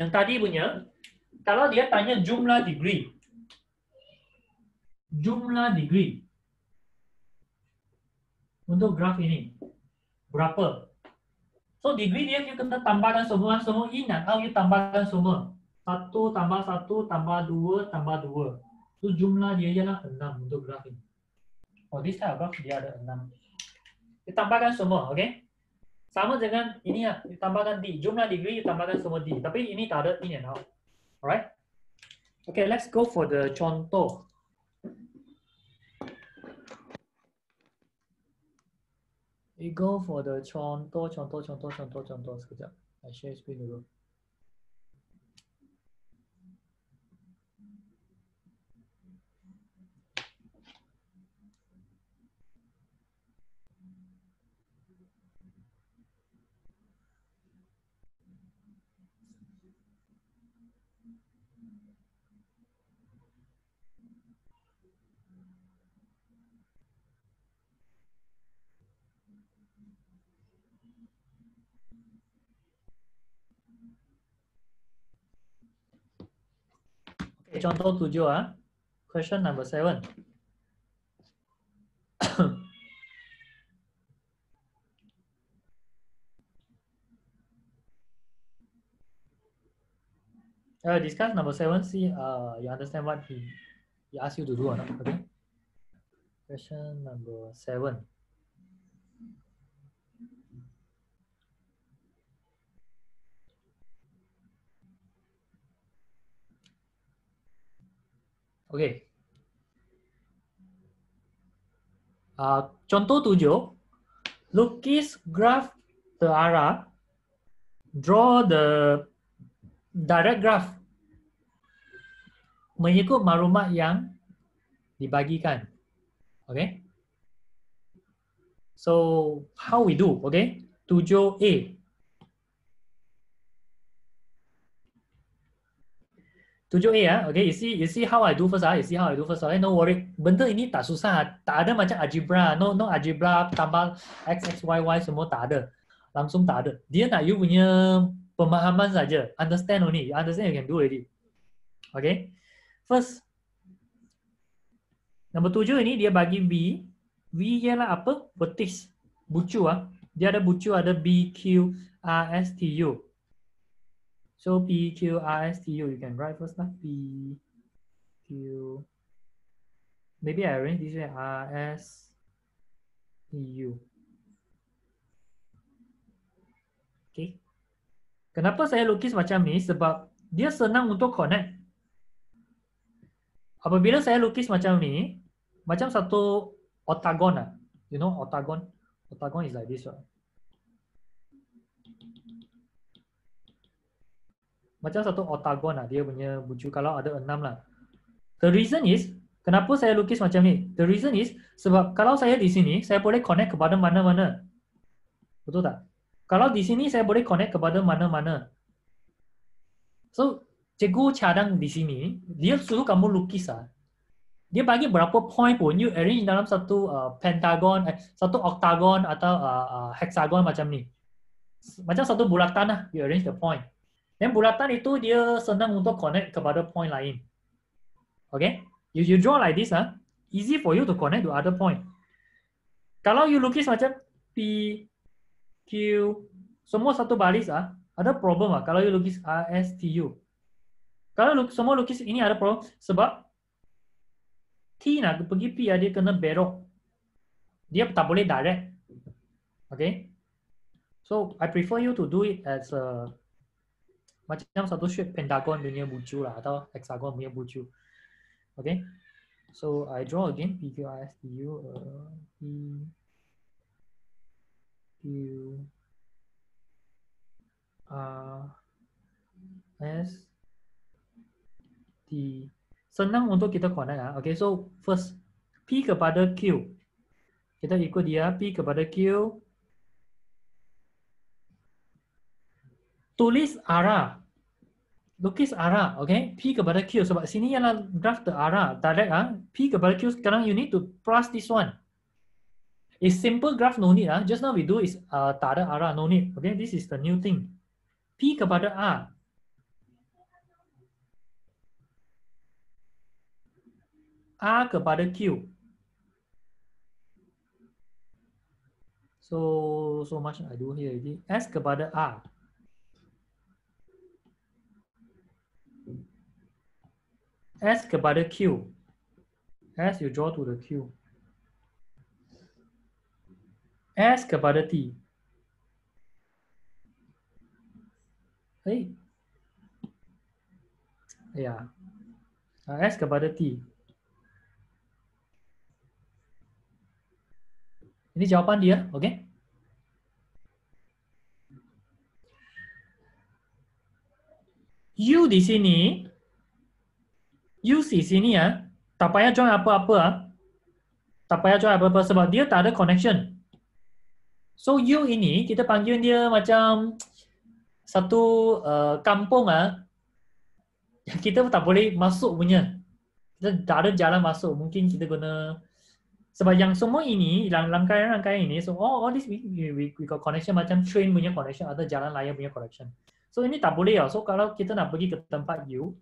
Yang tadi punya, kalau dia tanya jumlah degree. Jumlah degree. Untuk graf ini. Berapa? So degree dia you kena tambahkan semua, semua ingat how you tambahkan semua. Satu tambah satu tambah dua tambah dua. So jumlah dia ialah enam untuk graf ini. Oh this type of graph dia ada enam. You tambahkan semua, okay? Sama dengan ini you tambahkan D. Jumlah degree tambahkan semua D. Tapi ini tak ada in and out. Alright? Okay, let's go for the contoh. We go for the contoh, contoh, contoh, contoh, contoh. Sekejap. I share screen dulu. Contoh tujuh ah. Question number seven. uh, discuss number seven. See, uh, you understand what he, he asked you to do or not? Okay. Question number seven. Okay. Uh, contoh tujuh, lukis graf terarah, draw the direct graph mengikut maklumat yang dibagikan. Okay. So, how we do? Okay. 7A. 7A ah, okay, you see, you see how I do first ah, you see how I do first ah, no worry, benda ini tak susah, ah. tak ada macam algebra, no no algebra tambah x x y y semua tak ada, langsung tak ada. Dia nak you punya pemahaman saja, understand only, you understand you can do already. Okay, first, nombor tujuh ini dia bagi V, V ialah apa? Vertex, bucu ah, dia ada bucu ada B Q R S T U. So P Q R S T U, you can write first lah. P Q. Maybe I arrange this way R S T U. Okay. Kenapa saya lukis macam ni? Sebab dia senang untuk connect. Apabila saya lukis macam ni, macam satu octagon lah. You know octagon? Octagon is like this right? Macam satu octagon lah dia punya bucu kalau ada enam lah. The reason is kenapa saya lukis macam ni? The reason is sebab kalau saya di sini saya boleh connect kepada mana-mana. Betul tak? Kalau di sini saya boleh connect kepada mana-mana. So cikgu cadang di sini dia suruh kamu lukis lah. Dia bagi berapa point pun you arrange dalam satu uh, pentagon, eh, satu octagon atau uh, uh, hexagon macam ni. Macam satu bulatan lah, you arrange the point. Then bulatan itu dia senang untuk connect kepada point lain. Okay? You, you draw like this, ah, easy for you to connect to other point. Kalau you lukis macam P, Q, semua satu baris, ah, ada problem ah. Kalau you lukis R, S, T, U. Kalau lukis, semua lukis ini ada problem sebab T nak pergi P, ah, dia kena berok. Dia tak boleh direct. Okay? So, I prefer you to do it as a macam satu shape pentagon punya bucu lah atau hexagon punya bucu. Okay. So I draw again P Q R S T U uh, P Q R S T senang untuk kita connect ah. Okay, so first P kepada Q. Kita ikut dia P kepada Q. Tulis arah lukis arah, okay? P kepada Q sebab sini ialah graf terarah, direct ah. P kepada Q sekarang you need to plus this one. Is simple graph no need ah. Just now we do is uh, tak ada arah no need. Okay, this is the new thing. P kepada R. R kepada Q. So so much I do here. S kepada R. S kepada Q. S you draw to the Q. S kepada T. Hey. Ya. Yeah. S kepada T. Ini jawapan dia? Okay? U di sini, U di sini ya, tak payah join apa-apa ah. Tak payah join apa-apa sebab dia tak ada connection. So U ini kita panggil dia macam satu uh, kampung ah. Kita tak boleh masuk punya. Kita tak ada jalan masuk. Mungkin kita guna sebab yang semua ini, rangkaian-rangkaian ini, so all, all this we, we, we got connection macam train punya connection atau jalan layar punya connection. So ini tak boleh ya. So kalau kita nak pergi ke tempat U,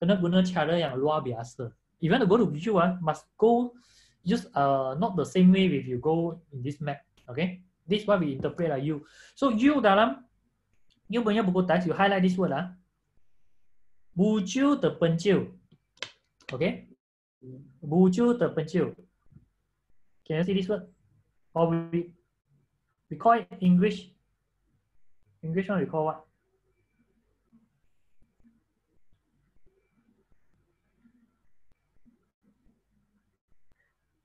kena guna cara yang luar biasa. If you want to go to U, ah, must go just uh, not the same way if you go in this map. Okay, this what we interpret lah U. So U dalam U punya buku teks, you highlight this word lah. Buju terpencil. Okay, buju terpencil. Can you see this word? Or we, we call it English. English one we call what?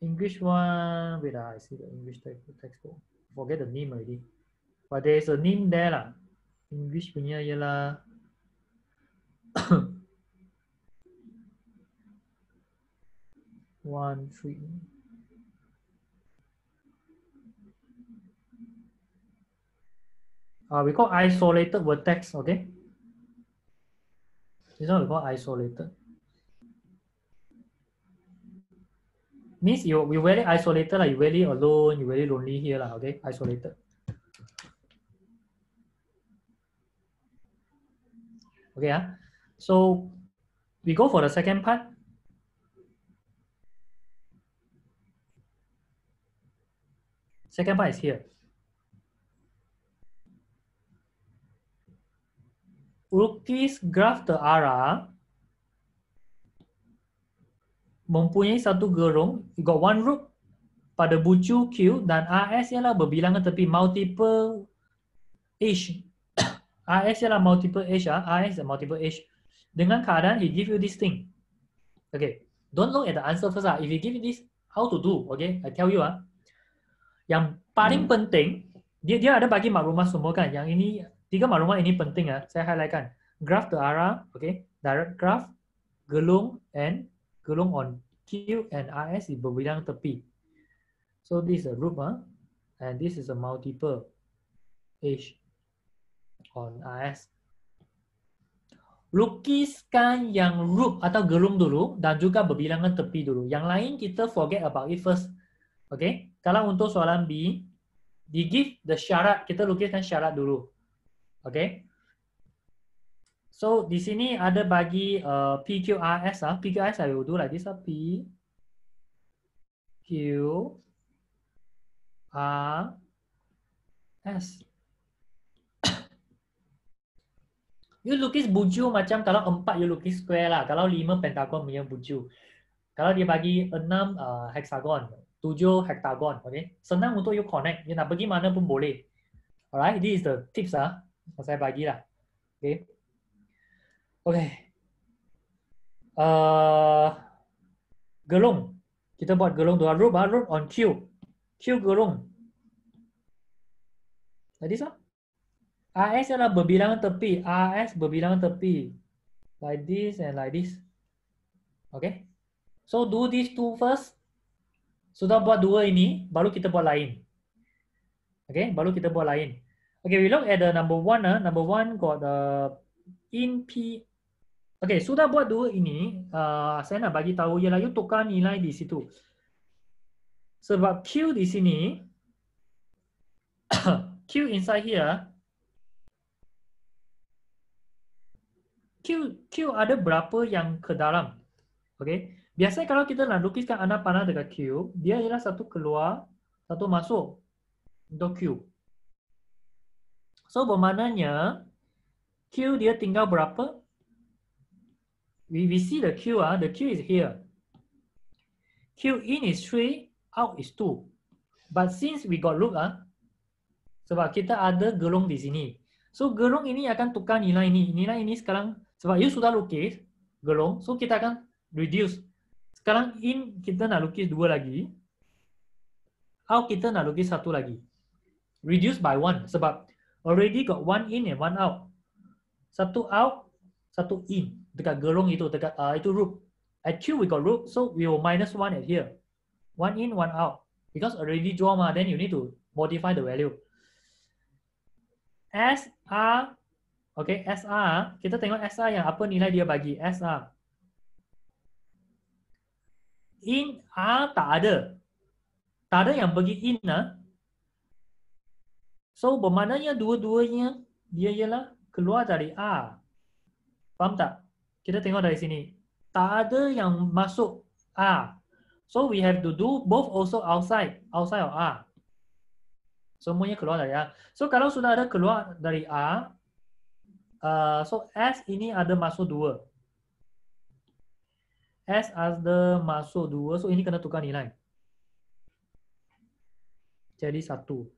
English one, wait, ah, I see the English textbook. Forget the name already. But there's a name there lah. English punya ialah one, three. Uh, we call isolated vertex, okay? This one we call isolated. Means you you very isolated, like you very alone, you very lonely here, like, okay? Isolated. Okay, uh? so we go for the second part. Second part is here. Rookie's graph the terarah mempunyai satu gerung, you got one root pada bucu Q dan RS ialah berbilangan tepi multiple H. RS ialah multiple H, ah. RS is multiple H. Dengan keadaan he give you this thing. Okay, don't look at the answer first ah. If he give you this, how to do? Okay, I tell you ah. Yang paling hmm. penting, dia dia ada bagi maklumat semua kan. Yang ini Tiga maklumat ini penting ya. Saya highlightkan. Graph arah, okay. Direct graph, gelung and gelung on Q and RS di berbilang tepi. So this is a group huh? and this is a multiple H on RS. Lukiskan yang root atau gelung dulu dan juga berbilangan tepi dulu. Yang lain kita forget about it first. Okay. Kalau untuk soalan B, di give the syarat, kita lukiskan syarat dulu. Okay. So di sini ada bagi uh, PQRS ah. PQRS I will do like this ah. P Q R S. you lukis buju macam kalau empat you lukis square lah. Kalau lima pentagon punya buju. Kalau dia bagi enam uh, hexagon, tujuh hektagon, okay. Senang untuk you connect. You nak pergi mana pun boleh. Alright, this is the tips ah saya bagilah. Okay. Okay. Uh, gelung. Kita buat gelung dua root, root on Q. Q gelung. Tadi sah? RS adalah berbilangan tepi. RS berbilangan tepi. Like this and like this. Okay. So do these two first. Sudah buat dua ini, baru kita buat lain. Okay, baru kita buat lain. Okay, we look at the number one. Uh, number one got the in P. Okay, sudah buat dua ini, uh, saya nak bagi tahu ialah you tukar nilai di situ. Sebab Q di sini, Q inside here, Q Q ada berapa yang ke dalam? Okay, biasanya kalau kita nak lukiskan anak panah dekat Q, dia ialah satu keluar, satu masuk. untuk Q. So bermaknanya Q dia tinggal berapa? We, we see the Q ah, the Q is here. Q in is 3, out is 2. But since we got loop ah, sebab kita ada gerung di sini. So gerung ini akan tukar nilai ini. Nilai ini sekarang sebab you sudah lukis gerung, so kita akan reduce. Sekarang in kita nak lukis dua lagi. Out kita nak lukis satu lagi. Reduce by one sebab already got one in and one out. Satu out, satu in dekat gerung itu dekat uh, itu root. At Q we got root, so we will minus one at here. One in, one out. Because already draw ma, then you need to modify the value. SR, okay, SR, kita tengok SR yang apa nilai dia bagi, SR. In R tak ada. Tak ada yang bagi in lah. So bermaknanya dua-duanya dia ialah keluar dari R. Faham tak? Kita tengok dari sini. Tak ada yang masuk R. So we have to do both also outside, outside of R. Semuanya keluar dari R. So kalau sudah ada keluar dari R, uh, so S ini ada masuk dua. S ada masuk dua, so ini kena tukar nilai. Jadi satu.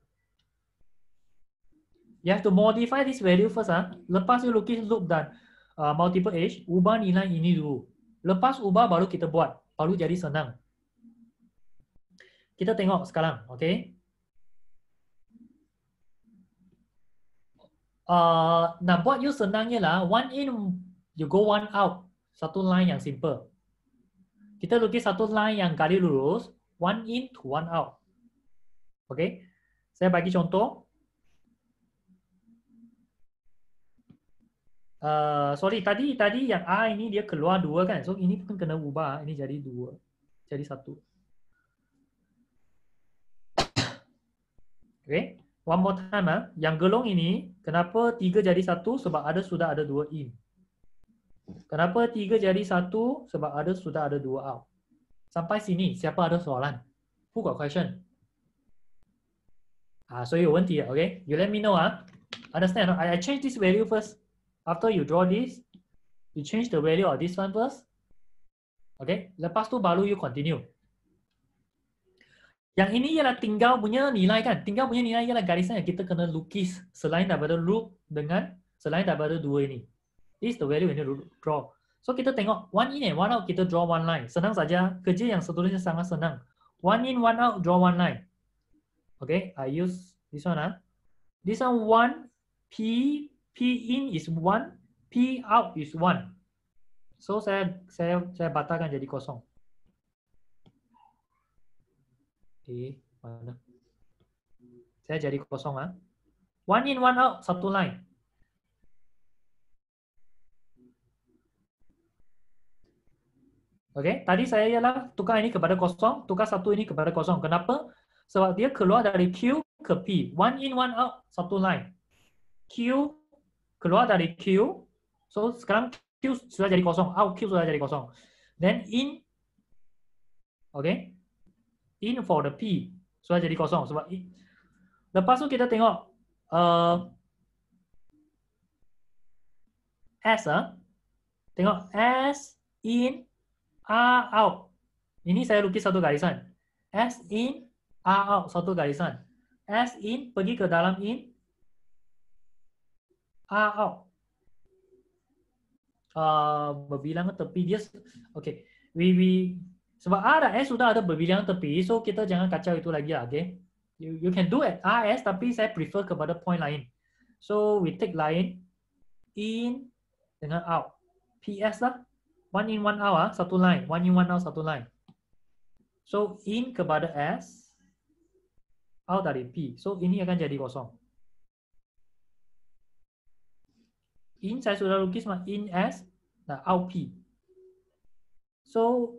You have to modify this value first. Ah. Lepas you lukis loop dan uh, multiple edge, ubah nilai ini dulu. Lepas ubah baru kita buat. Baru jadi senang. Kita tengok sekarang. Okay. Uh, nak buat you senangnya lah. One in, you go one out. Satu line yang simple. Kita lukis satu line yang kali lurus. One in to one out. Okay. Saya bagi contoh. Uh, sorry tadi tadi yang A ini dia keluar dua kan, so ini pun kena ubah, ini jadi dua, jadi satu. Okay, one more time ah, yang gelong ini kenapa tiga jadi satu sebab ada sudah ada dua in. Kenapa tiga jadi satu sebab ada sudah ada dua out. Sampai sini siapa ada soalan? Who got question? Ah, so you want okay? You let me know ah. Understand? I I change this value first. After you draw this, you change the value of this one first. Okay, lepas tu baru you continue. Yang ini ialah tinggal punya nilai kan. Tinggal punya nilai ialah garisan yang kita kena lukis selain daripada loop dengan selain daripada dua ini. This is the value need to draw. So kita tengok one in and one out kita draw one line. Senang saja. Kerja yang seterusnya sangat senang. One in, one out, draw one line. Okay, I use this one. Ah. This one one P P in is 1, P out is 1. So saya saya saya batalkan jadi kosong. Okay, mana? Saya jadi kosong ah. One in, one out, satu line. Okay, tadi saya ialah tukar ini kepada kosong, tukar satu ini kepada kosong. Kenapa? Sebab dia keluar dari Q ke P. One in, one out, satu line. Q keluar dari Q. So sekarang Q sudah jadi kosong, out Q sudah jadi kosong. Then in, okay, in for the P sudah jadi kosong sebab in. Lepas tu kita tengok uh, S ah, tengok S in R out. Ini saya lukis satu garisan. S in R out satu garisan. S in pergi ke dalam in Out. Uh, berbilangan tepi dia okay. We we sebab A dan S sudah ada berbilangan tepi, so kita jangan kacau itu lagi lah, okay? You you can do it A S tapi saya prefer kepada point lain. So we take line in dengan out. PS lah. One in one out ah, satu line. One in one out satu line. So in kepada S, out dari P. So ini akan jadi kosong. In saya sudah lukis mah in S nah out P. So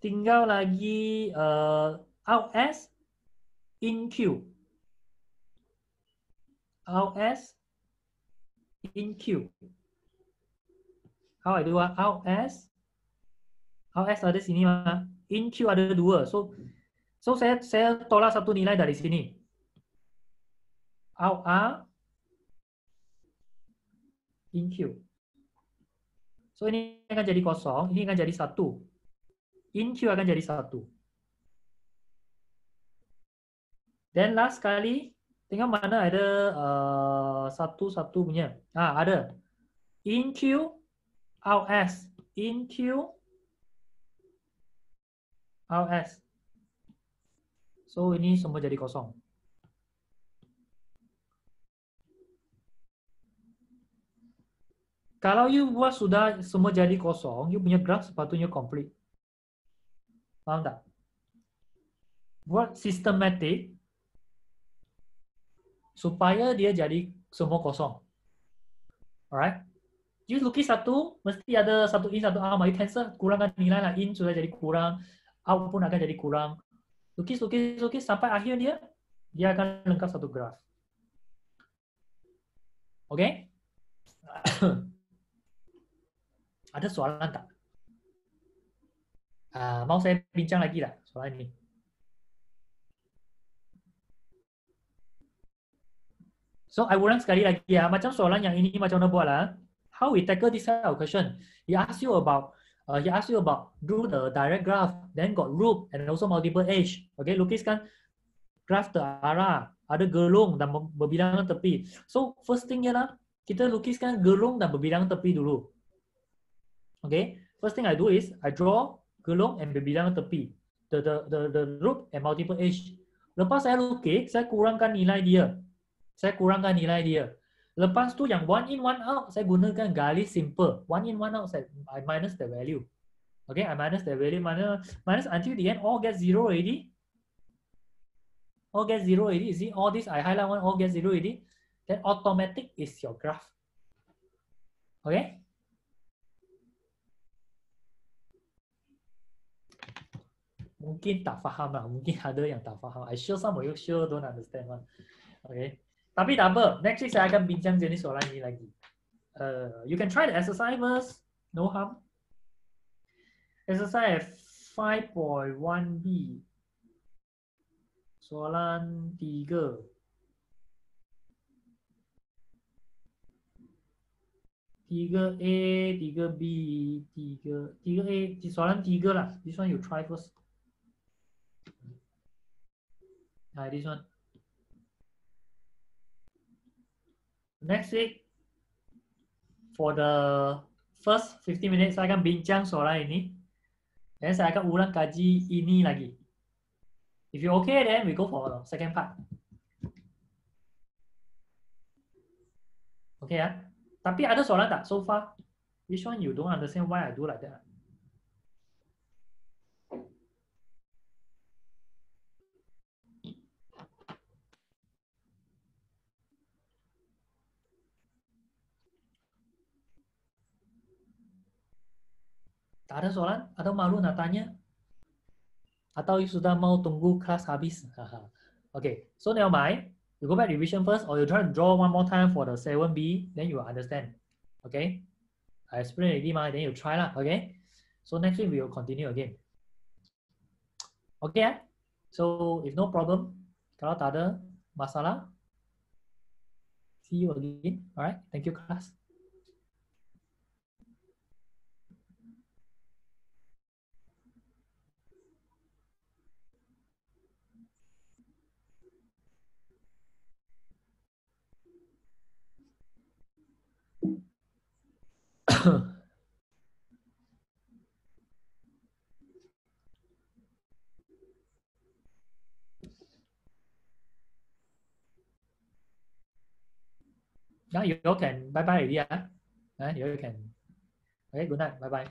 tinggal lagi uh, out S in Q. Out S in Q. How I do ah? Out S out S ada sini mah. In Q ada dua. So so saya saya tolak satu nilai dari sini. out R, in Q. So ini akan jadi kosong, ini akan jadi satu. In Q akan jadi satu. Then last kali, tengok mana ada uh, satu-satu punya. Ah, ada. In Q, out S. In Q, out S. So ini semua jadi kosong. Kalau you buat sudah semua jadi kosong, you punya graph sepatutnya complete. Faham tak? Buat systematic, supaya dia jadi semua kosong. Alright? You lukis satu, mesti ada satu in, satu out. You cancel, kurangkan nilai lah. In sudah jadi kurang, out pun akan jadi kurang. Lukis, lukis, lukis, sampai akhir dia, dia akan lengkap satu graf. Okay? ada soalan tak? Uh, mau saya bincang lagi tak soalan ini? So I ulang sekali lagi ya, macam soalan yang ini macam mana buat lah. How we tackle this kind of question? He ask you about, uh, he ask you about do the direct graph, then got loop and also multiple edge. Okay, lukiskan graph terarah, ada gelung dan berbilangan tepi. So first thing ialah kita lukiskan gelung dan berbilangan tepi dulu. Okay, first thing I do is I draw gelung and berbilangan tepi, the the the the loop and multiple edge. Lepas saya lukis, saya kurangkan nilai dia saya kurangkan nilai dia. Lepas tu yang one in one out saya gunakan garis simple. One in one out saya I minus the value. Okay, I minus the value minus minus until the end all get zero already. All get zero already. See all this I highlight one all get zero already. Then automatic is your graph. Okay. Mungkin tak faham lah. Mungkin ada yang tak faham. I sure some of you sure don't understand one. Okay. Tapi tak apa, next week saya akan bincang jenis soalan ini lagi. Uh, you can try the exercise first, no harm. Exercise 5.1b. Soalan 3. Tiga A, tiga B, tiga, tiga A, soalan tiga lah. This one you try first. Nah, this one. next week for the first 50 minutes saya akan bincang soalan ini dan saya akan ulang kaji ini lagi. If you okay, then we go for the second part. Okay ya. Tapi ada soalan tak so far? Which one you don't understand why I do like that? Tak ada soalan? Atau malu nak tanya? Atau sudah mau tunggu kelas habis? okay, so never mind. You go back revision first or you try to draw one more time for the 7B, then you will understand. Okay? I explain already, ma, then you try lah, okay? So next week we will continue again. Okay, eh? so if no problem, kalau tak ada masalah, see you again. Alright, thank you class. Now you can bye bye already, ah. Uh, you can. Okay, good night. Bye bye.